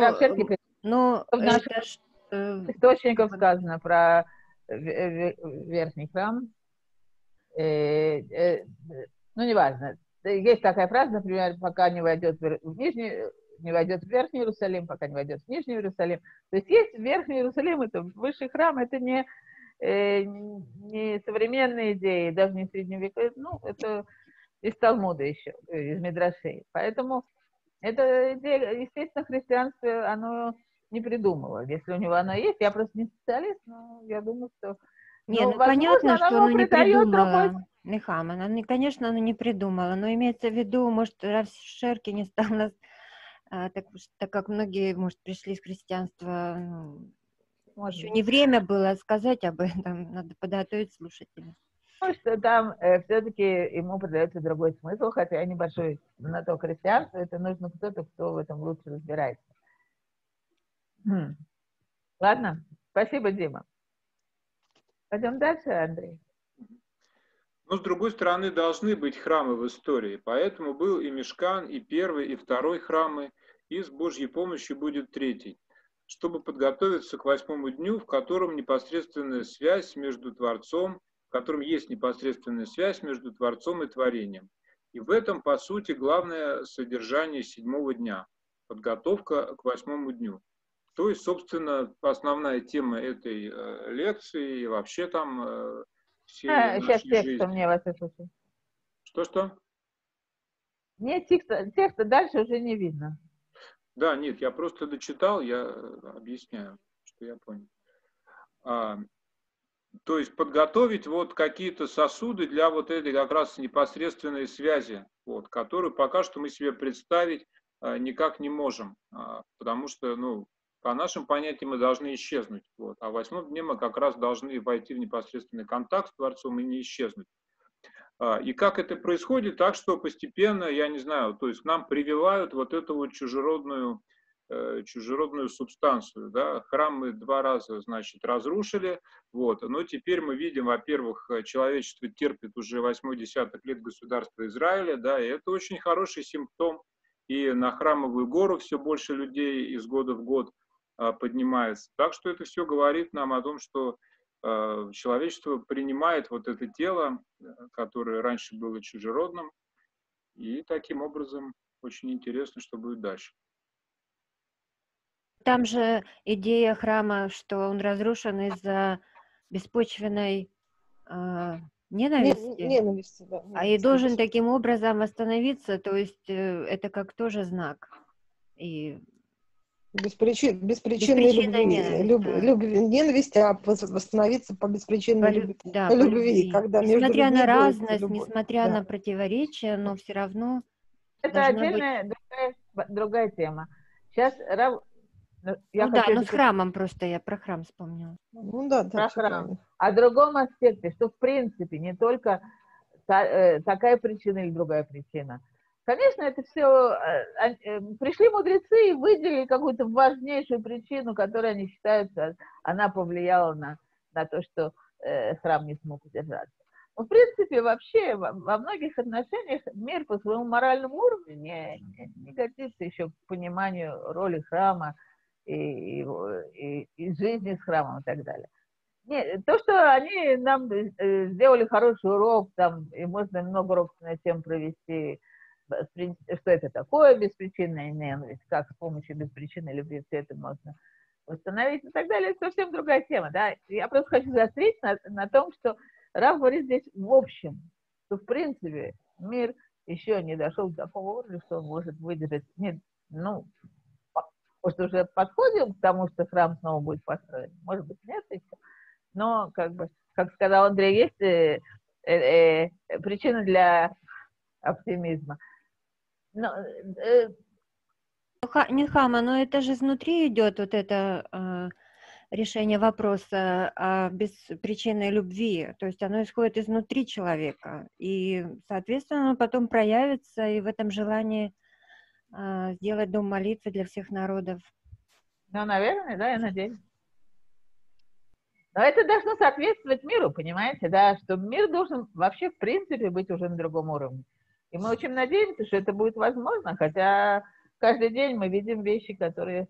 но, но в наших это, э, источниках сказано про верхний храм. Э, э, ну, неважно. Есть такая фраза, например, пока не войдет в нижний, не войдет в Верхний Иерусалим, пока не войдет в Нижний Иерусалим. То есть есть Верхний Иерусалим, это высший храм, это не, э, не современные идеи, даже не средневековые, ну, это из Талмуда еще, из Медрашей. Поэтому это идея, естественно, христианство, оно не придумала. Если у него она есть, я просто не специалист, но я думаю, что... Не, ну, ну понятно, что она не придумала. Другой... Нехам, она, конечно, она не придумала, но имеется в виду, может, Раф Шерки не стал нас, так, так как многие, может, пришли из христианства, ну, может, еще не время было сказать об этом, надо подготовить слушателей. Потому что там э, все-таки ему придается другой смысл, хотя небольшой на то христианство, это нужно кто-то, кто в этом лучше разбирается. Хм. Ладно, спасибо, Дима. Пойдем дальше, Андрей. Но, с другой стороны, должны быть храмы в истории. Поэтому был и Мешкан, и первый, и второй храмы, и с Божьей помощью будет третий, чтобы подготовиться к восьмому дню, в котором непосредственная связь между Творцом, в котором есть непосредственная связь между Творцом и Творением. И в этом, по сути, главное содержание седьмого дня – подготовка к восьмому дню. То есть, собственно, основная тема этой э, лекции и вообще там э, все а, Сейчас текста жизни. мне вас. Что-что? Нет, текста, текста дальше уже не видно. Да, нет, я просто дочитал, я объясняю, что я понял. А, то есть подготовить вот какие-то сосуды для вот этой как раз непосредственной связи, вот, которую пока что мы себе представить а, никак не можем, а, потому что, ну, по нашим понятиям мы должны исчезнуть. Вот. А в восьмом дне мы как раз должны войти в непосредственный контакт с Творцом и не исчезнуть. А, и как это происходит? Так что постепенно, я не знаю, то есть нам прививают вот эту вот чужеродную, э, чужеродную субстанцию. Да? Храм мы два раза, значит, разрушили, вот. но теперь мы видим, во-первых, человечество терпит уже восьмой десяток лет государства Израиля, да, и это очень хороший симптом и на храмовую гору все больше людей из года в год а, поднимается. Так что это все говорит нам о том, что человечество принимает вот это тело, э, которое раньше было чужеродным, и таким образом очень интересно, что будет дальше. Там же идея храма, что он разрушен из-за беспочвенной э, ненависти. Ненависти, да. А и должен таким образом восстановиться, то есть э, это как тоже знак. И без причин, беспричинной любви, ненависть, люб, да. любви, ненависти, а восстановиться по беспричинной по, любви, да, по любви. любви. Когда несмотря на разность, любовь. несмотря да. на противоречия, но все равно. Это отдельная быть... другая, другая тема. Сейчас ну, я ну да, но с храмом просто я про храм вспомнила. Ну да, про храм. О другом аспекте, что в принципе не только та, э, такая причина или другая причина. Конечно, это все... Э, э, пришли мудрецы и выделили какую-то важнейшую причину, которая они считают, она повлияла на, на то, что э, храм не смог удержаться. Но, в принципе, вообще во, многих отношениях мир по своему моральному уровню не, не, не годится еще к пониманию роли храма, и, и, и жизни с храмом и так далее. Нет, то, что они нам сделали хороший урок, там, и можно много уроков на тем провести, что это такое беспричинная ненависть, как с помощью беспричинной любви все это можно восстановить и так далее, это совсем другая тема, да. Я просто хочу заострить на, на том, что Рав говорит здесь в общем, что в принципе мир еще не дошел до такого уровня, что он может выдержать, нет, ну, может, уже подходим к тому, что храм снова будет построен? Может быть, нет еще. Но, как бы, как сказал Андрей, есть э, э, э, причины для оптимизма. Но, э, не хама, но это же изнутри идет вот это э, решение вопроса о беспричинной любви. То есть оно исходит изнутри человека. И, соответственно, оно потом проявится и в этом желании а, сделать дом молитвы для всех народов. Ну, наверное, да, я надеюсь. Но это должно соответствовать миру, понимаете, да, что мир должен вообще, в принципе, быть уже на другом уровне. И мы очень надеемся, что это будет возможно, хотя каждый день мы видим вещи, которые,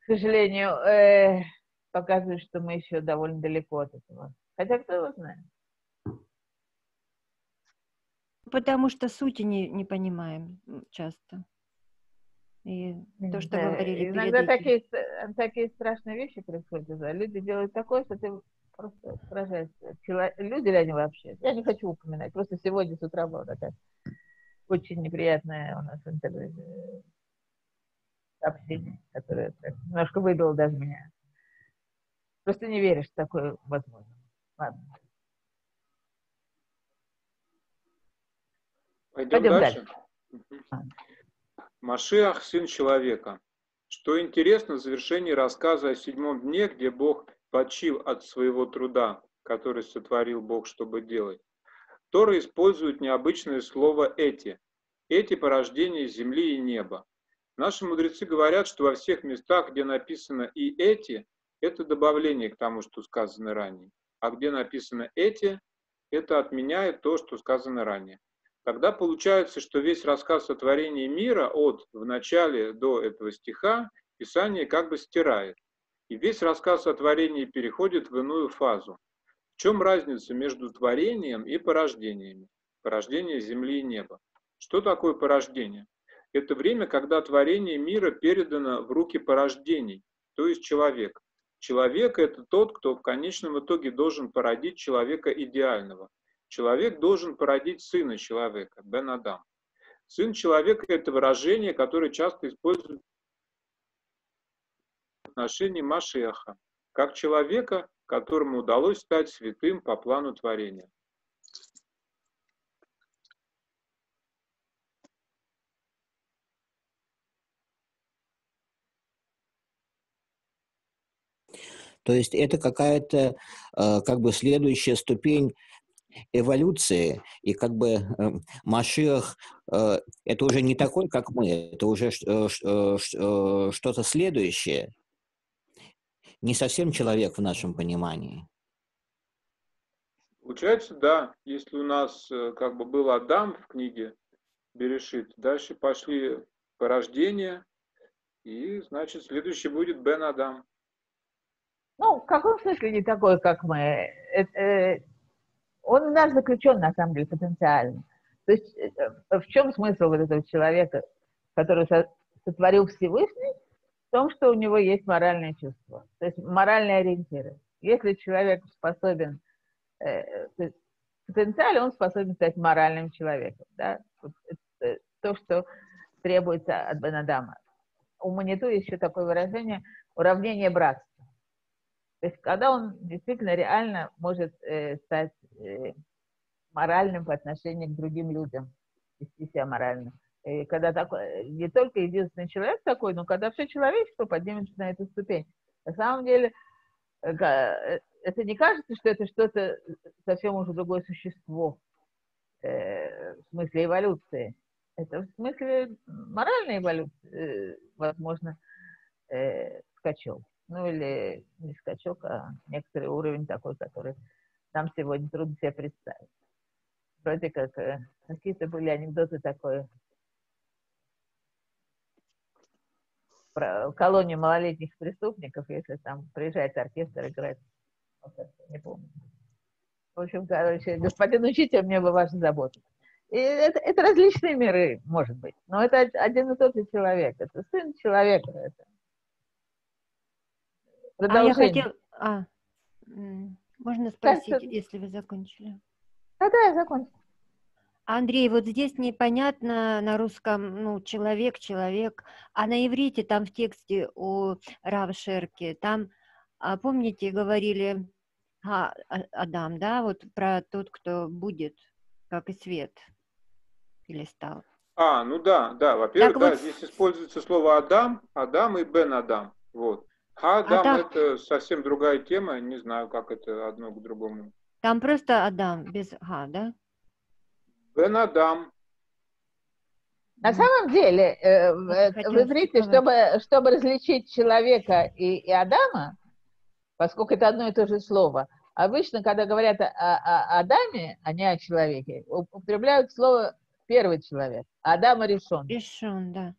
к сожалению, э, показывают, что мы еще довольно далеко от этого. Хотя кто его знает. Потому что сути не, не понимаем часто. И то, что да, говорили Иногда такие, такие страшные вещи происходят. Да. Люди делают такое, что ты просто поражаешься. Люди ли они вообще? Я не хочу упоминать. Просто сегодня с утра была такая очень неприятная у нас интервью сообщение, которое немножко выбило даже меня. Просто не веришь, что такое возможно. Ладно. Пойдем, Пойдем дальше. дальше. Машиах – сын человека. Что интересно, в завершении рассказа о седьмом дне, где Бог почил от своего труда, который сотворил Бог, чтобы делать, Тора использует необычное слово «эти». Эти порождения земли и неба. Наши мудрецы говорят, что во всех местах, где написано «и эти», это добавление к тому, что сказано ранее. А где написано «эти», это отменяет то, что сказано ранее тогда получается, что весь рассказ о творении мира от в начале до этого стиха Писание как бы стирает. И весь рассказ о творении переходит в иную фазу. В чем разница между творением и порождениями? Порождение земли и неба. Что такое порождение? Это время, когда творение мира передано в руки порождений, то есть человек. Человек – это тот, кто в конечном итоге должен породить человека идеального. Человек должен породить сына человека, Бен Адам. Сын человека – это выражение, которое часто используют отношении Машеха, как человека, которому удалось стать святым по плану творения. То есть это какая-то э, как бы следующая ступень эволюции, и как бы э, Машиах э, это уже не такой, как мы, это уже э, что-то следующее, не совсем человек в нашем понимании. Получается, да, если у нас э, как бы был Адам в книге Берешит. Дальше пошли порождение, и, значит, следующий будет Бен Адам. Ну, в каком смысле не такой, как мы? Это, э, он у нас заключен, на самом деле, потенциально. То есть э, в чем смысл вот этого человека, который сотворил Всевышний? В том, что у него есть моральное чувство, то есть моральные ориентиры. Если человек способен, э, то потенциале он способен стать моральным человеком. Да? Э, то, что требуется от Бенадама. У Маниту есть еще такое выражение уравнение братства. То есть, когда он действительно реально может э, стать э, моральным по отношению к другим людям, вести себя морально. И когда такой, не только единственный человек такой, но когда все человечество поднимется на эту ступень. На самом деле, э, э, это не кажется, что это что-то совсем уже другое существо э, в смысле эволюции. Это в смысле моральной эволюции, э, возможно, э, скачок. Ну или не скачок, а некоторый уровень такой, который нам сегодня трудно себе представить. Вроде как э, какие-то были анекдоты такое про колонию малолетних преступников, если там приезжает оркестр играть. Вот это, не помню. В общем, короче, господин учитель, мне бы ваша забота. И это, это различные миры, может быть. Но это один и тот же человек. Это сын человека. Это а я хотел... А, можно спросить, Кажется... если вы закончили? Да, да, я закончила. Андрей, вот здесь непонятно на русском, ну, человек, человек, а на иврите там в тексте у Равшерки, там, а, помните, говорили а, Адам, да, вот про тот, кто будет, как и свет, или стал. А, ну да, да, во-первых, да, вот... здесь используется слово Адам, Адам и Бен Адам, вот. Адам а там... это совсем другая тема, не знаю, как это одно к другому. Там просто Адам без Ха, да? Бен Адам. На самом деле, э, вы знаете, чтобы, чтобы различить человека и, и Адама, поскольку это одно и то же слово, обычно, когда говорят о, о, о Адаме, а не о человеке, употребляют слово первый человек. Адама решен. Решен, да.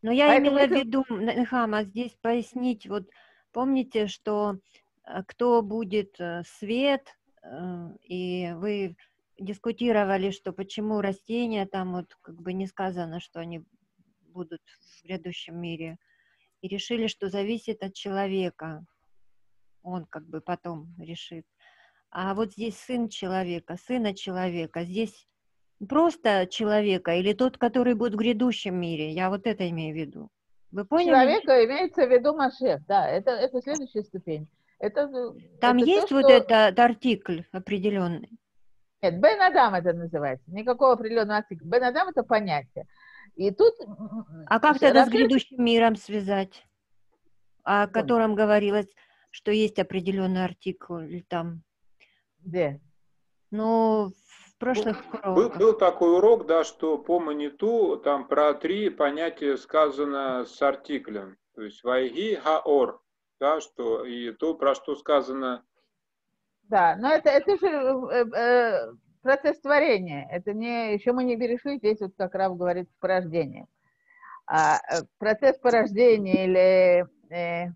Но я Поэтому имела это... в виду, Нахама, здесь пояснить, вот помните, что э, кто будет э, свет, э, и вы дискутировали, что почему растения, там вот как бы не сказано, что они будут в грядущем мире, и решили, что зависит от человека. Он как бы потом решит. А вот здесь сын человека, сына человека, здесь просто человека или тот, который будет в грядущем мире. Я вот это имею в виду. Вы поняли? Человека имеется в виду Машех, да, это, это следующая ступень. Это, Там это есть то, вот что... этот артикль определенный? Нет, Бен Адам это называется. Никакого определенного артикля. Бен Адам это понятие. И тут... А как тогда с грядущим миром связать? О котором говорилось, что есть определенный артикль там. Где? Ну, в прошлых уроках. Был, был такой урок, да, что по мониту там про три понятия сказано с артиклем. То есть вайги хаор, да, что и то, про что сказано да, но это, это же э, э, процесс творения. Это не, еще мы не перешли, здесь вот как Рав говорит, порождение. А э, процесс порождения или э,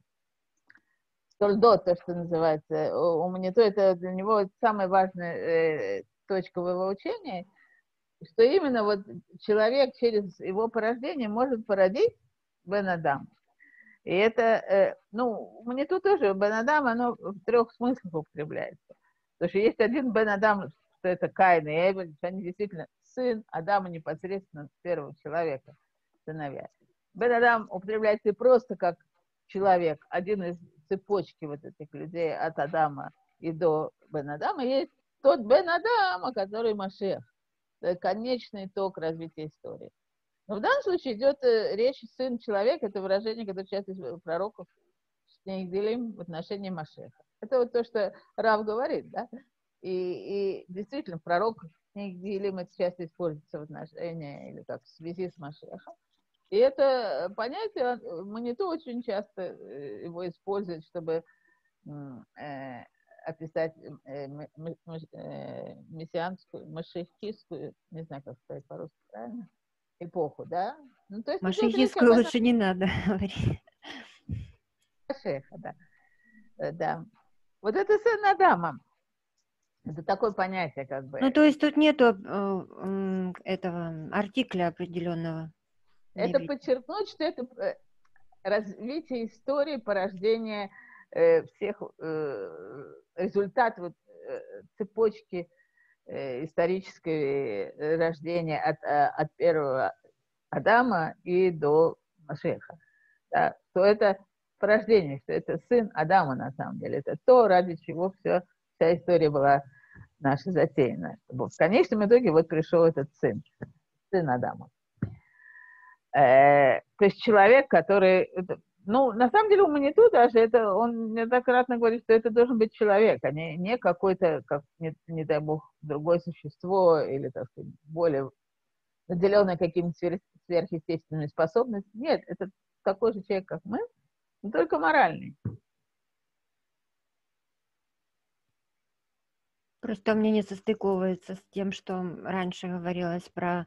стольдот, то, что называется, у Манито, это для него самая важная э, точка в его учении, что именно вот человек через его порождение может породить Бен Адам. И это, э, ну, мне тут тоже Бен Адам, оно в трех смыслах употребляется. Потому что есть один Бен Адам, что это Каин и Эвель, что они действительно сын Адама непосредственно первого человека, сыновья. Бен Адам употребляется и просто как человек, один из цепочки вот этих людей от Адама и до Бен Адама. Есть тот Бен Адама, который Машех. Конечный ток развития истории. Но в данном случае идет э, речь сын человека, это выражение, которое часто из пророков с делим в отношении Машеха. Это вот то, что Рав говорит, да? И, и действительно, пророк делим это часто используется в отношении или как в связи с Машехом. И это понятие, Маниту очень часто э, его использует, чтобы э, описать э, э, мессианскую, машехистскую, не знаю, как сказать по-русски правильно, эпоху, да? Ну, то есть Машихистскую лучше не надо говорить. Машеха, да. Э, да. Вот это сын Адама. Это такое понятие, как бы. Ну, то есть тут нету э, этого артикля определенного. Это подчеркнуть, что это э, развитие истории порождения э, всех э, результат вот, э, цепочки э, исторической э, рождения от, э, от первого Адама и до Машеха. Да, то это порождение, что это сын Адама на самом деле. Это то, ради чего все, вся история была наша затеяна. Чтобы в конечном итоге вот пришел этот сын, сын Адама. Э, то есть человек, который... Ну, на самом деле у Маниту даже это, он неоднократно говорит, что это должен быть человек, а не, не какой-то, как, не, не дай бог, другое существо или, так сказать, более наделенное какими-то сверхъестественными способностями. Нет, это такой же человек, как мы, но только моральный. Просто мне не состыковывается с тем, что раньше говорилось про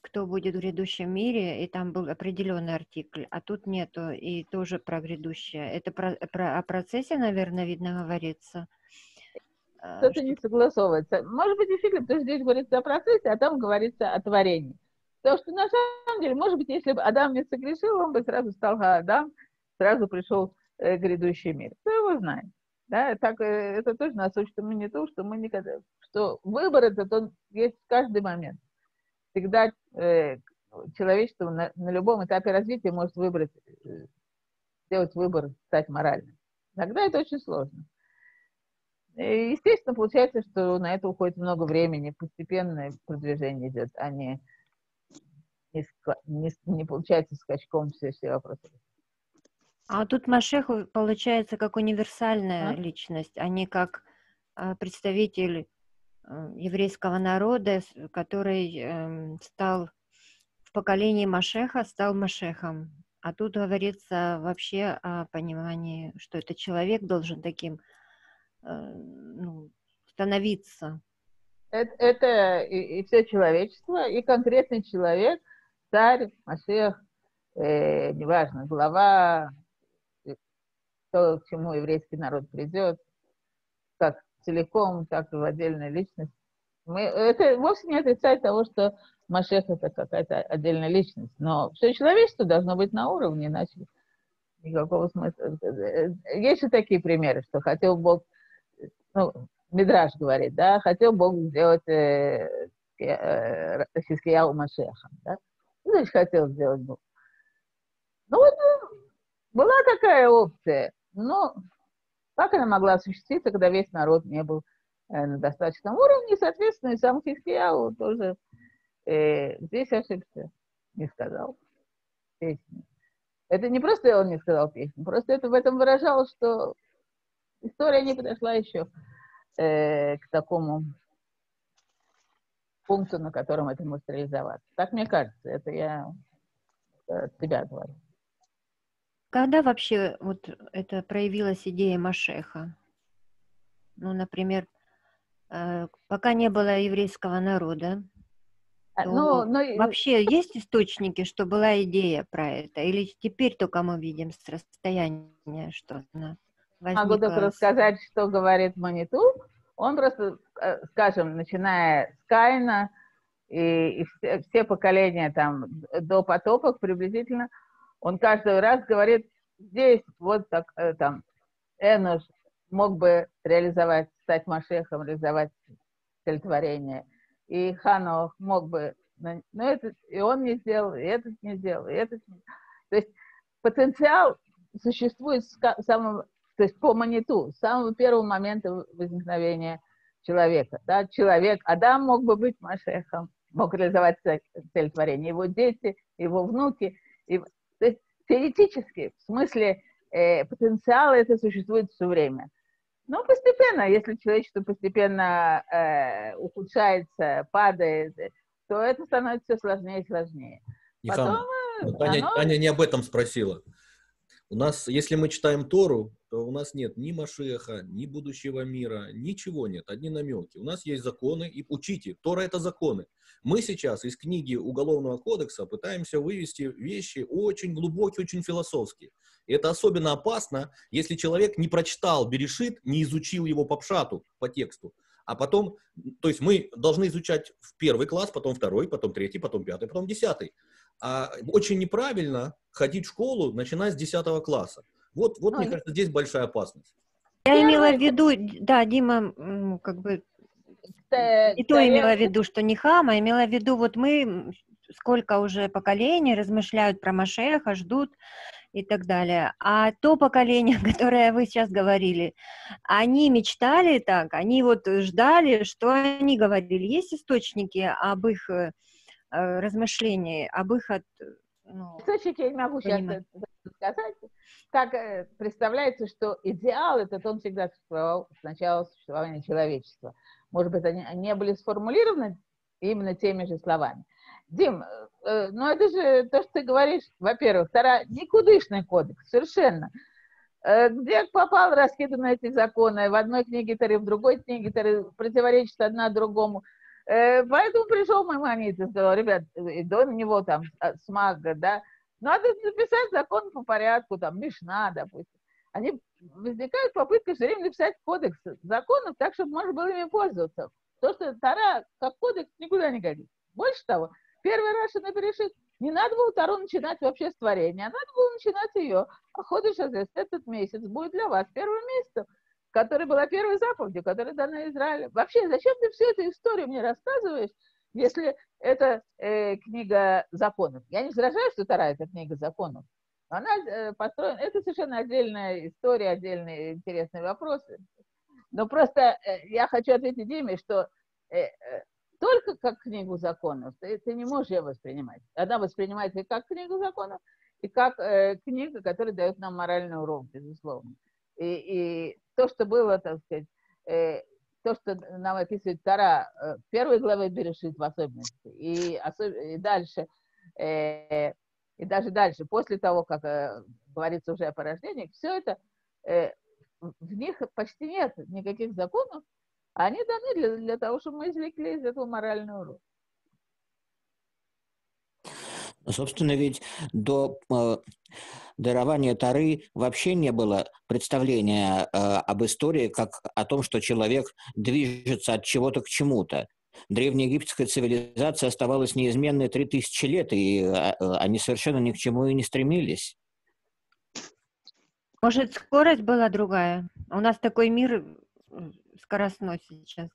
кто будет в грядущем мире, и там был определенный артикль, а тут нету, и тоже про грядущее. Это про, про о процессе, наверное, видно говорится. А, Что-то не согласовывается. Может быть, действительно, потому что здесь говорится о процессе, а там говорится о творении. Потому что на самом деле, может быть, если бы Адам не согрешил, он бы сразу стал Адам, сразу пришел э, грядущий мир. Кто его знает? Да, так, э, это тоже нас учит не то, что мы никогда, что выбор этот, он есть в каждый момент всегда э, человечество на, на любом этапе развития может выбрать, э, сделать выбор, стать моральным. Иногда это очень сложно. И, естественно, получается, что на это уходит много времени, постепенное продвижение идет, а не, не, не, не получается скачком все, все вопросы. А тут Машех получается как универсальная а? личность, а не как э, представитель Э, еврейского народа, который эм, стал в поколении Машеха, стал Машехом. А тут говорится вообще о понимании, что это человек должен таким э, ну, становиться. Это, это и, и все человечество, и конкретный человек, царь, Машех, э, неважно, глава, то, к чему еврейский народ придет, как целиком, так и в отдельной личности. Мы, это вовсе не отрицает того, что Машех это какая-то отдельная личность, но все человечество должно быть на уровне, иначе никакого смысла. Есть и такие примеры, что хотел Бог, ну, Мидраш говорит, да, хотел Бог сделать э, э, Хискияу да? Что значит хотел сделать Бог? Ну, вот была такая опция, но как она могла осуществиться, когда весь народ не был э, на достаточном уровне, соответственно, и сам Хискияу тоже э, здесь ошибся, не сказал песню. Это не просто он не сказал песню, просто это в этом выражалось, что история не подошла еще э, к такому пункту, на котором это может реализоваться. Так мне кажется, это я от себя говорю. Когда вообще вот это проявилась идея Машеха? Ну, например, э, пока не было еврейского народа, а, ну, но... вообще есть источники, что была идея про это? Или теперь только мы видим с расстояния, что она возникла? Могу только рассказать, что говорит Маниту. Он просто, э, скажем, начиная с Каина и, и все, все поколения там до потопок приблизительно – он каждый раз говорит, здесь вот так, э, там, Энош мог бы реализовать, стать Машехом, реализовать цель И Ханох мог бы, но это, и он не сделал, и этот не сделал, и этот не То есть потенциал существует с самого, то есть по маниту, с самого первого момента возникновения человека. Да? Человек, Адам мог бы быть Машехом, мог реализовать цель творения, его дети, его внуки. И теоретически, в смысле э, потенциала это существует все время. Но постепенно, если человечество постепенно э, ухудшается, падает, то это становится все сложнее и сложнее. Потом, э, Таня, оно... Таня не об этом спросила. У нас, если мы читаем Тору, то у нас нет ни Машеха, ни будущего мира, ничего нет, одни намеки. У нас есть законы, и учите, Тора это законы. Мы сейчас из книги Уголовного кодекса пытаемся вывести вещи очень глубокие, очень философские. И это особенно опасно, если человек не прочитал Берешит, не изучил его по пшату, по тексту. А потом, то есть мы должны изучать в первый класс, потом второй, потом третий, потом пятый, потом десятый. А очень неправильно ходить в школу, начиная с 10 класса. Вот, вот мне кажется, здесь большая опасность. Я имела в виду, да, Дима, как бы и то имела в виду, что не хама, имела в виду, вот мы, сколько уже поколений размышляют про Машеха, ждут и так далее. А то поколение, которое вы сейчас говорили, они мечтали так, они вот ждали, что они говорили. Есть источники об их э, размышлении, об их от, ну, Источники я не могу понимать. сейчас сказать. Как э, представляется, что идеал этот он всегда существовал с начала существования человечества. Может быть, они не были сформулированы именно теми же словами. Дим, э, ну это же то, что ты говоришь, во-первых, вторая, никудышный кодекс, совершенно. Где попал, раскиданы эти законы, в одной книге Тары, в другой книге Тары, противоречат одна другому. Э, поэтому пришел мой и сказал, ребят, и до него там смага, да, надо написать закон по порядку, там, Мишна, допустим. Они возникают попытка все время написать кодекс законов так, чтобы можно было ими пользоваться. То, что Тара как кодекс никуда не годится. Больше того, первый раз она перешит, не надо было Тару начинать вообще с творения, а надо было начинать ее. А ходишь этот месяц будет для вас первым месяцем которая была первой заповедью, которая дана Израилю. Вообще, зачем ты всю эту историю мне рассказываешь, если это э, книга законов? Я не возражаю, что Тара – это книга законов. Она э, построена, это совершенно отдельная история, отдельные интересные вопросы. Но просто э, я хочу ответить Диме, что э, э, только как книгу законов ты, ты не можешь ее воспринимать. Она воспринимается и как книгу законов, и как э, книга, которая дает нам моральный урок, безусловно. И, и то, что было, так сказать, э, то, что нам описывает Тара, э, первой главы Берешит в особенности, и, особ... и дальше, э, и даже дальше, после того, как э, говорится уже о порождении, все это, э, в них почти нет никаких законов, а они даны для, для того, чтобы мы извлекли из этого моральный урок. Собственно, ведь до э, дарования Тары вообще не было представления э, об истории как о том, что человек движется от чего-то к чему-то. Древнеегипетская цивилизация оставалась неизменной три тысячи лет, и э, они совершенно ни к чему и не стремились. Может, скорость была другая? У нас такой мир скоростной сейчас.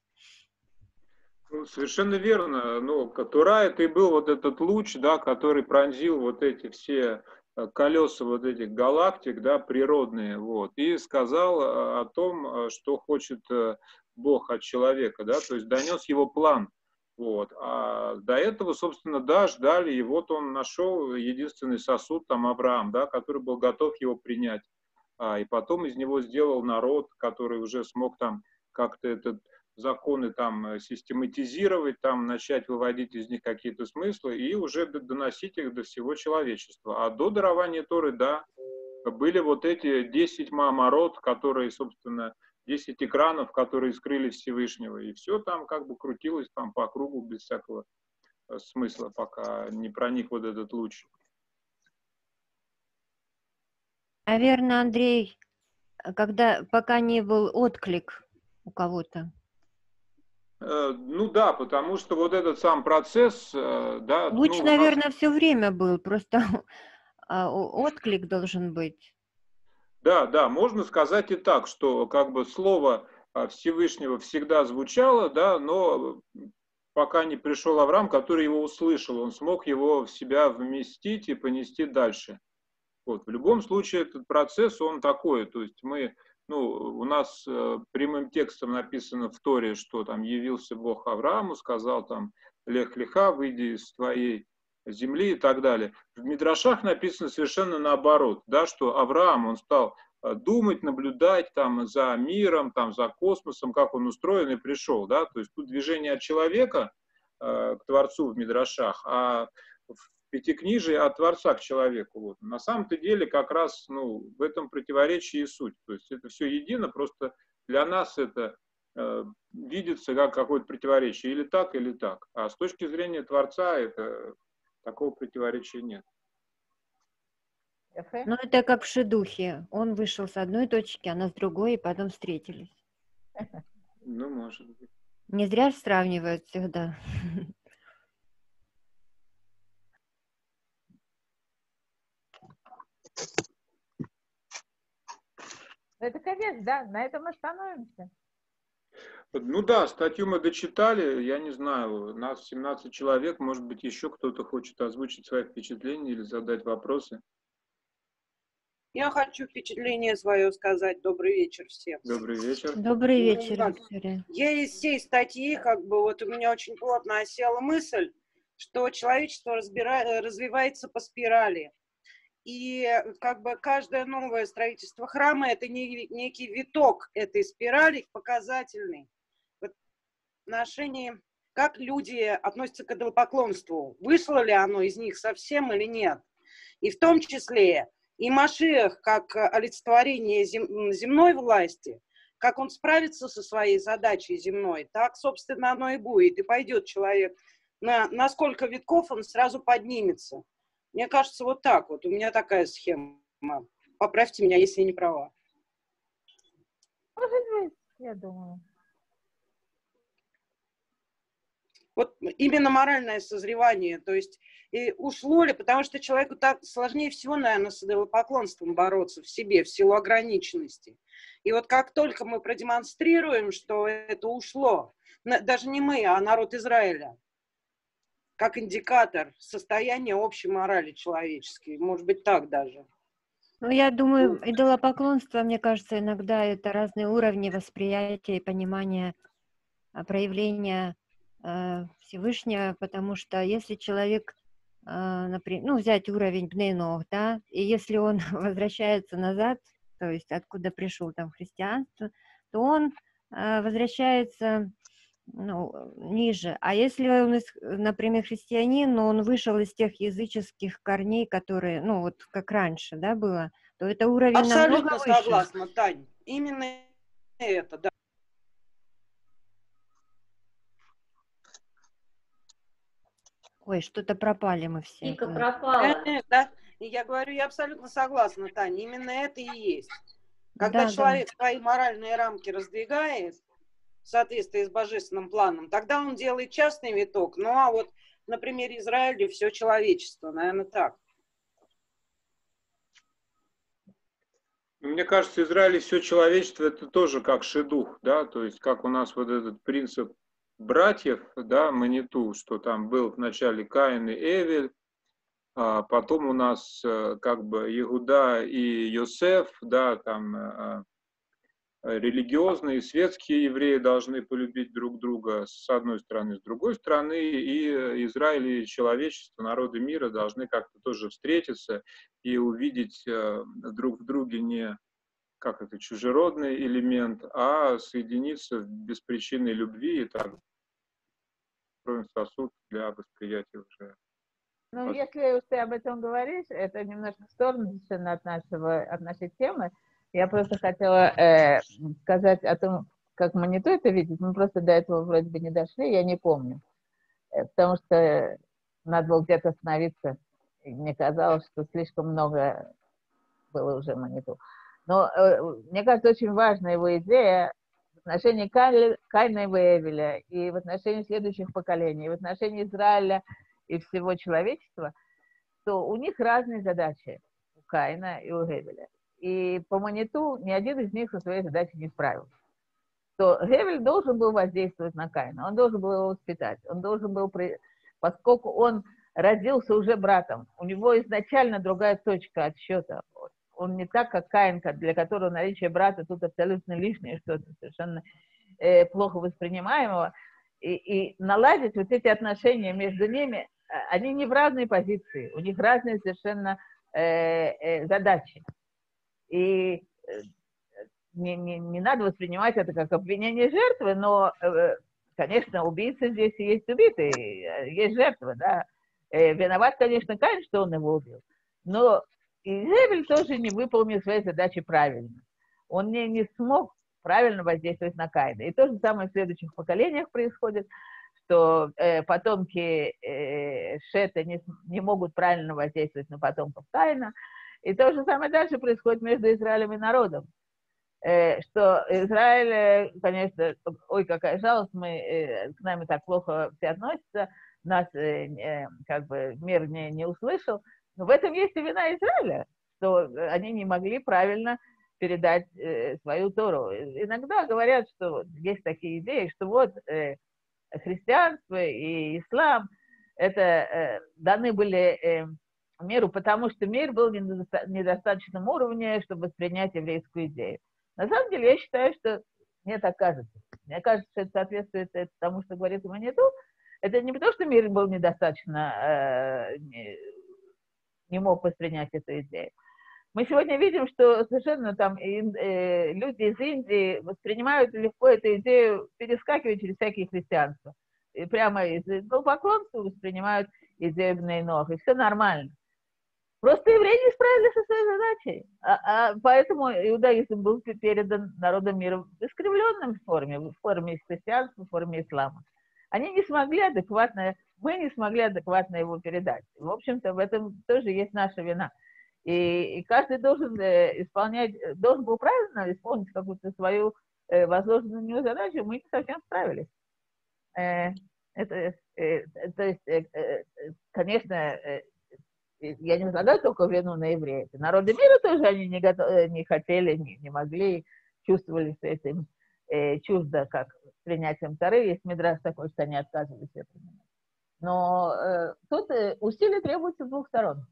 Ну, совершенно верно. Ну, Тура это и был вот этот луч, да, который пронзил вот эти все колеса вот этих галактик, да, природные, вот, и сказал э, о том, э, что хочет Бог от человека, да, то есть донес его план, вот. А до этого, собственно, да, ждали, и вот он нашел единственный сосуд, там, Авраам, да, который был готов его принять. А, и потом из него сделал народ, который уже смог там как-то этот законы там э, систематизировать, там начать выводить из них какие-то смыслы и уже доносить их до всего человечества. А до дарования Торы, да, были вот эти 10 маамород, которые, собственно, 10 экранов, которые скрыли Всевышнего. И все там как бы крутилось там по кругу без всякого э, смысла, пока не проник вот этот луч. Наверное, Андрей, когда пока не был отклик у кого-то. Э, ну да, потому что вот этот сам процесс, э, да. Луч, ну, наверное, нас... все время был, просто а, отклик должен быть. Да, да, можно сказать и так, что как бы слово а, Всевышнего всегда звучало, да, но пока не пришел Авраам, который его услышал, он смог его в себя вместить и понести дальше. Вот. В любом случае этот процесс, он такой, то есть мы ну, у нас э, прямым текстом написано в Торе, что там явился Бог Аврааму, сказал там Лех Леха, выйди из твоей земли и так далее. В Мидрашах написано совершенно наоборот, да, что Авраам, он стал э, думать, наблюдать там за миром, там за космосом, как он устроен и пришел, да, то есть тут движение от человека э, к Творцу в Мидрашах, а пятикнижие от Творца к человеку. Вот. На самом-то деле как раз ну, в этом противоречии и суть. То есть это все едино, просто для нас это э, видится как какое-то противоречие. Или так, или так. А с точки зрения Творца это такого противоречия нет. Ну, это как в шедухе. Он вышел с одной точки, она с другой, и потом встретились. Ну, может быть. Не зря сравнивают всегда. Это конец, да? На этом остановимся. Ну да, статью мы дочитали, я не знаю, нас 17 человек, может быть, еще кто-то хочет озвучить свои впечатления или задать вопросы. Я хочу впечатление свое сказать. Добрый вечер всем. Добрый вечер. Добрый Ну, вечер, Виктория. Я из всей статьи, как бы, вот у меня очень плотно осела мысль, что человечество разбира... развивается по спирали. И как бы каждое новое строительство храма – это не- некий виток этой спирали, показательный в отношении, как люди относятся к идолопоклонству. Вышло ли оно из них совсем или нет. И в том числе и Машиах, как олицетворение зем- земной власти, как он справится со своей задачей земной, так, собственно, оно и будет. И пойдет человек на, на сколько витков он сразу поднимется. Мне кажется, вот так вот. У меня такая схема. Поправьте меня, если я не права. Может быть, я думаю. Вот именно моральное созревание, то есть и ушло ли, потому что человеку так сложнее всего, наверное, с идолопоклонством бороться в себе, в силу ограниченности. И вот как только мы продемонстрируем, что это ушло, даже не мы, а народ Израиля, как индикатор состояния общей морали человеческой, может быть, так даже. Ну, я думаю, идолопоклонство, мне кажется, иногда это разные уровни восприятия и понимания а, проявления э, Всевышнего, потому что если человек, например, ну, взять уровень Бнейнох, да, и если он возвращается назад, то есть откуда пришел там христианство, то он э, возвращается ну, ниже. А если он, из- например, христианин, но он вышел из тех языческих корней, которые, ну, вот как раньше, да, было, то это уровень Абсолютно намного выше. согласна, Тань. Именно это, да. Ой, что-то пропали мы все. Вика Ой. пропала. Э, да. И я говорю, я абсолютно согласна, Таня. Именно это и есть. Когда Да, да. человек свои моральные рамки раздвигает в соответствии с божественным планом, тогда он делает частный виток. Ну а вот на примере Израиля все человечество, наверное, так. Мне кажется, Израиль и все человечество это тоже как шедух, да, то есть как у нас вот этот принцип братьев, да, маниту, что там был вначале Каин и Эвель, а потом у нас э, как бы Иуда и Йосеф, да, там э, религиозные, светские евреи должны полюбить друг друга с одной стороны, с другой стороны, и Израиль и человечество, народы мира должны как-то тоже встретиться и увидеть э, друг в друге не как это, чужеродный элемент, а соединиться в беспричинной любви и так строим сосуд для восприятия уже. Ну, если ты об этом говоришь, это немножко в сторону от, нашего, от нашей темы. Я просто хотела э, сказать о том, как Маниту это видит. Мы просто до этого вроде бы не дошли, я не помню. Э, потому что надо было где-то остановиться. И мне казалось, что слишком много было уже Маниту. Но э, мне кажется, очень важна его идея в отношении Кайли- Каина и Эвеля, и в отношении следующих поколений, и в отношении Израиля и всего человечества, то у них разные задачи, у Каина и у Гевеля. И по Маниту ни один из них со своей задачей не справился. То Гевель должен был воздействовать на Каина, он должен был его воспитать, он должен был, при- поскольку он родился уже братом, у него изначально другая точка отсчета. Он не так, как Каин, для которого наличие брата тут абсолютно лишнее, что-то совершенно э, плохо воспринимаемого. И, и наладить вот эти отношения между ними, э, они не в разные позиции, у них разные совершенно э, э, задачи. И э, не, не, не надо воспринимать это как обвинение жертвы, но, э, конечно, убийца здесь есть убитый, э, есть жертва, да. Виноват, конечно, Каин, что он его убил, но Изевель тоже не выполнил свои задачи правильно. Он не, не смог правильно воздействовать на Каина. И то же самое в следующих поколениях происходит, что э, потомки э, Шета не, не могут правильно воздействовать на потомков Каина. И то же самое дальше происходит между Израилем и народом. Э, что Израиль, э, конечно, ой, какая жалость, мы, э, к нами так плохо все относятся, нас как бы мир не, не услышал, но в этом есть и вина Израиля, что они не могли правильно передать свою Тору. Иногда говорят, что есть такие идеи, что вот христианство и ислам это даны были миру, потому что мир был в недостаточном уровне, чтобы воспринять еврейскую идею. На самом деле я считаю, что мне так кажется. Мне кажется, что это соответствует тому, что говорит Маниту. Это не потому, что мир был недостаточно, э, не, не мог воспринять эту идею. Мы сегодня видим, что совершенно там э, люди из Индии воспринимают легко эту идею, перескакивая через всякие христианства. И прямо из поклонства воспринимают идею Бнейнох, и все нормально. Просто евреи не справились со своей задачей. А, а поэтому иудаизм был передан народам мира в искривленном форме, в форме христианства, в форме ислама. Они не смогли адекватно, мы не смогли адекватно его передать. В общем-то, в этом тоже есть наша вина. И, и каждый должен э, исполнять, должен был правильно исполнить какую-то свою э, возложенную на него задачу, мы не совсем справились. Э, это, э, то есть, э, э, конечно, э, я не возлагаю только вину на евреев. Народы мира тоже они не, готов, э, не хотели, не, не могли, чувствовали с этим э, чуждо, как принятием Тары. Есть мидраж такой, что они отказывались это принимать. Но э, тут э, усилия требуются с двух сторон.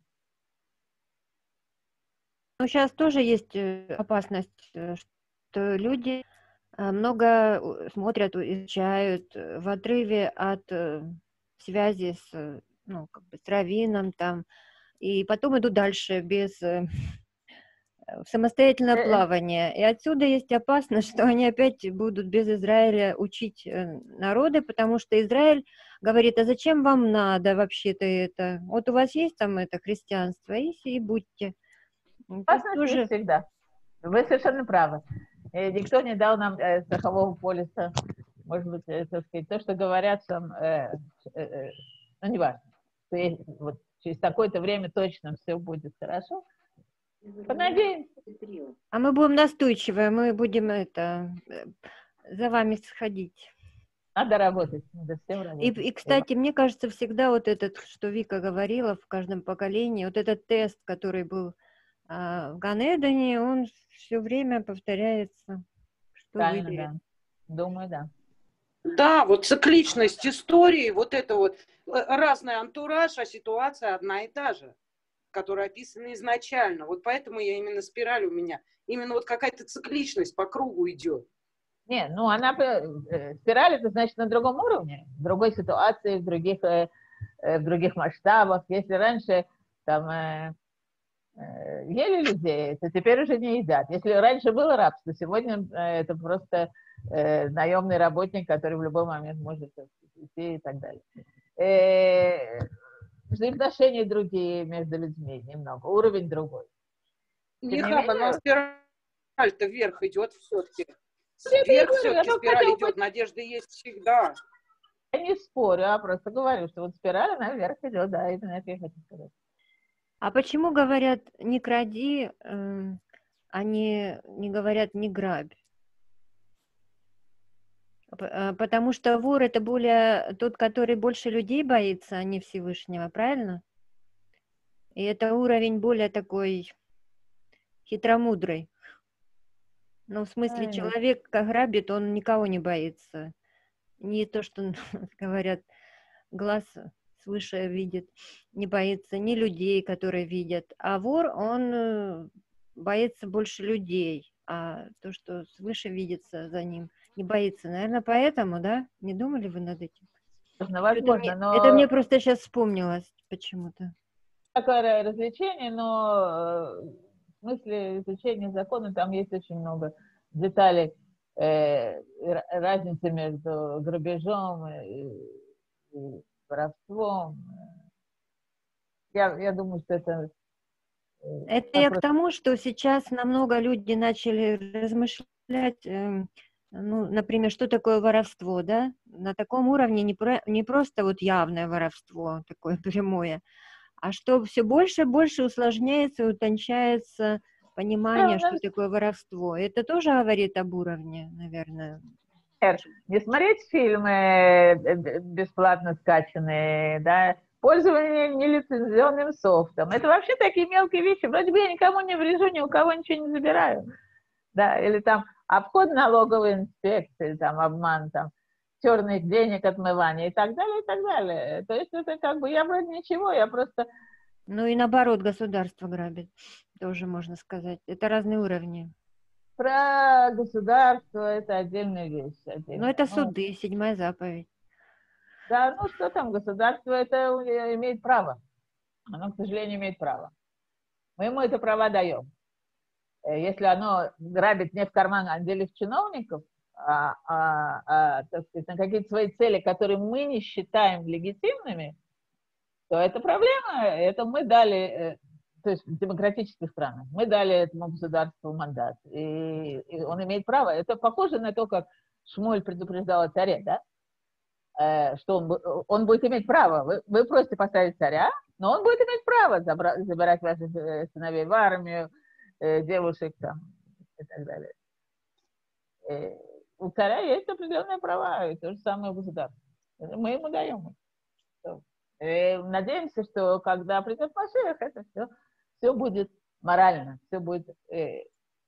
Ну, сейчас тоже есть э, опасность, э, что люди много смотрят, изучают в отрыве от связи с, ну, как бы с раввином там, и потом идут дальше без самостоятельное плавание. И отсюда есть опасность, что они опять будут без Израиля учить народы, потому что Израиль говорит, а зачем вам надо вообще-то это? Вот у вас есть там это христианство, и, и будьте. Опасность тоже... есть всегда. Вы совершенно правы. Никто не дал нам э, страхового полиса. Может быть, э, так сказать, то, что говорят там, э, э, э ну, не важно. Вот, через такое-то время точно все будет хорошо. Понадеемся. А мы будем настойчивы, мы будем это э, за вами сходить. Надо работать, надо всем работать. И, и, кстати, мне кажется, всегда вот этот, что Вика говорила в каждом поколении, вот этот тест, который был а в Ганедане он все время повторяется. Что Правильно, да. Думаю, да. Да, вот цикличность истории, вот это вот э, разный антураж, а ситуация одна и та же, которая описана изначально. Вот поэтому я именно спираль у меня. Именно вот какая-то цикличность по кругу идет. Не, ну она, э, спираль это значит на другом уровне, в другой ситуации, в других, э, в других масштабах. Если раньше там ели людей, то теперь уже не едят. Если раньше было рабство, сегодня это просто э, наемный работник, который в любой момент может идти и так далее. Э, взаимоотношения другие между людьми немного, уровень другой. Хаба, но спираль-то вверх идет все-таки. Вверх все-таки спираль идет, быть... надежда есть всегда. Я не спорю, а просто говорю, что вот спираль, она вверх идет, да, именно это я хочу сказать. А почему говорят не кради, э, а не, не говорят не грабь? Э, потому что вор это более тот, который больше людей боится, а не Всевышнего, правильно? И это уровень более такой хитромудрый. Ну, в смысле, правильно. человек, как грабит, он никого не боится. Не то, что говорят, глаз свыше видит, не боится ни людей, которые видят. А вор, он э, боится больше людей, а то, что свыше видится за ним, не боится. Наверное, поэтому, да? Не думали вы над этим? Возможно, это, мне, но... это мне просто сейчас вспомнилось почему-то. Такое развлечение, но э, в смысле изучения закона там есть очень много деталей, э, разницы между грабежом и, и воровством, я, я думаю, что это... э, Это я к тому, что сейчас намного люди начали размышлять, эм, ну, например, что такое воровство, да? На таком уровне не, про- не просто вот явное воровство, такое прямое, а что все больше и больше усложняется, утончается понимание, что такое воровство. Это тоже говорит об уровне, наверное. не смотреть фильмы э, э, бесплатно скачанные, да, пользование нелицензионным софтом. Это вообще такие мелкие вещи. Вроде бы я никому не врежу, ни у кого ничего не забираю. Да, или там обход налоговой инспекции, там обман, там черных денег, отмывание и так далее, и так далее. То есть это как бы я вроде ничего, я просто Ну и наоборот, государство грабит, тоже можно сказать. Это разные уровни. про государство, это отдельная вещь. Но отдельная. это Ну, суды, седьмая заповедь. Да, ну что там, государство это имеет право. Оно, к сожалению, имеет право. Мы ему это права даем. Э, Если оно грабит не в карман отдельных чиновников, а, а- а, так сказать, на какие-то свои цели, которые мы не считаем легитимными, то это проблема. Это мы дали, э, то есть в демократических странах, мы дали этому государству мандат. И, и он имеет право. Это похоже на то, как Шмуль предупреждал о царе, да? Э, что он, он будет иметь право. Вы, вы просите поставить царя, но он будет иметь право забра- забирать ваших сыновей в армию, э, девушек там и так далее. Э, у царя есть определенные права, и то же самое у государства. Мы ему даем. Э, Надеемся, что когда придет Машех, это все, все будет морально, все будет э,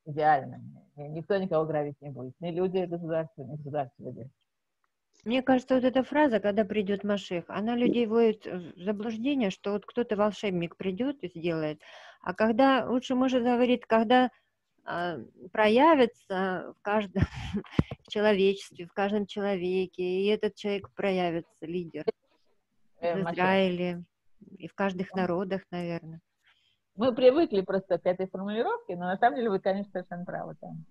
идеально. Ни- Никто никого грабить не будет. Ни люди, государство, ни государство люди. Мне кажется, вот эта фраза, когда придет Машех, она людей вводит в заблуждение, что вот кто-то волшебник придет и сделает. А когда, лучше может говорить, когда а, проявится в каждом человечестве, в каждом человеке, и этот человек проявится, лидер Э, в. Израиле и в каждых народах, наверное. Мы привыкли просто к этой формулировке, но на самом деле вы, конечно, совершенно правы. Там.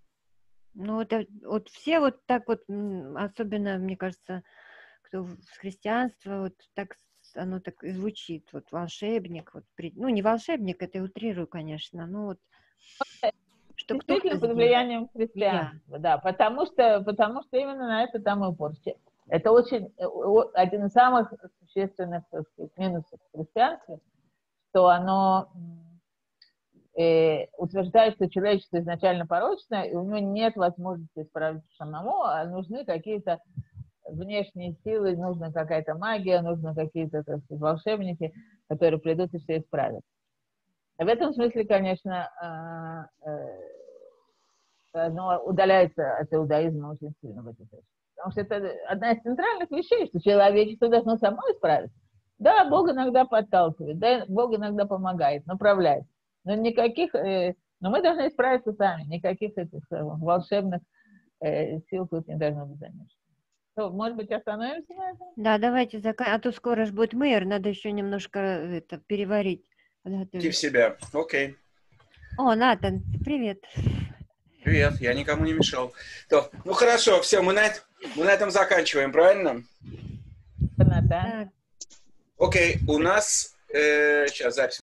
Ну, это вот все вот так вот, особенно, мне кажется, кто в- с христианства, вот так оно так и звучит, вот волшебник, вот, ну, не волшебник, это я утрирую, конечно, ну, вот, что Действительно под влиянием христианства, да, потому что, потому что именно на это там и упор. Это очень э, один из самых существенных сказать, минусов христианства, что оно э, утверждает, что человечество изначально порочное, и у него нет возможности справиться самому, а нужны какие-то внешние силы, нужна какая-то магия, нужны какие-то волшебники, которые придут и все исправят. В этом смысле, конечно, а, э, оно удаляется от иудаизма очень сильно в этой точке. Потому что это одна из центральных вещей, что человечество должно само исправиться. Да, Бог иногда подталкивает, да, Бог иногда помогает, направляет. Но никаких, э, но мы должны исправиться сами, никаких этих э, волшебных сил тут не должно быть замешано. Ну, может быть, остановимся на этом? Да, давайте, зака- а то скоро же будет мэр, надо еще немножко это переварить. Идти подготовить. в себя. Окей. О, Натан, привет. Привет, я никому не мешал. То, ну хорошо, все, мы на, мы на этом заканчиваем, правильно? Так. Окей, у нас... э, сейчас запись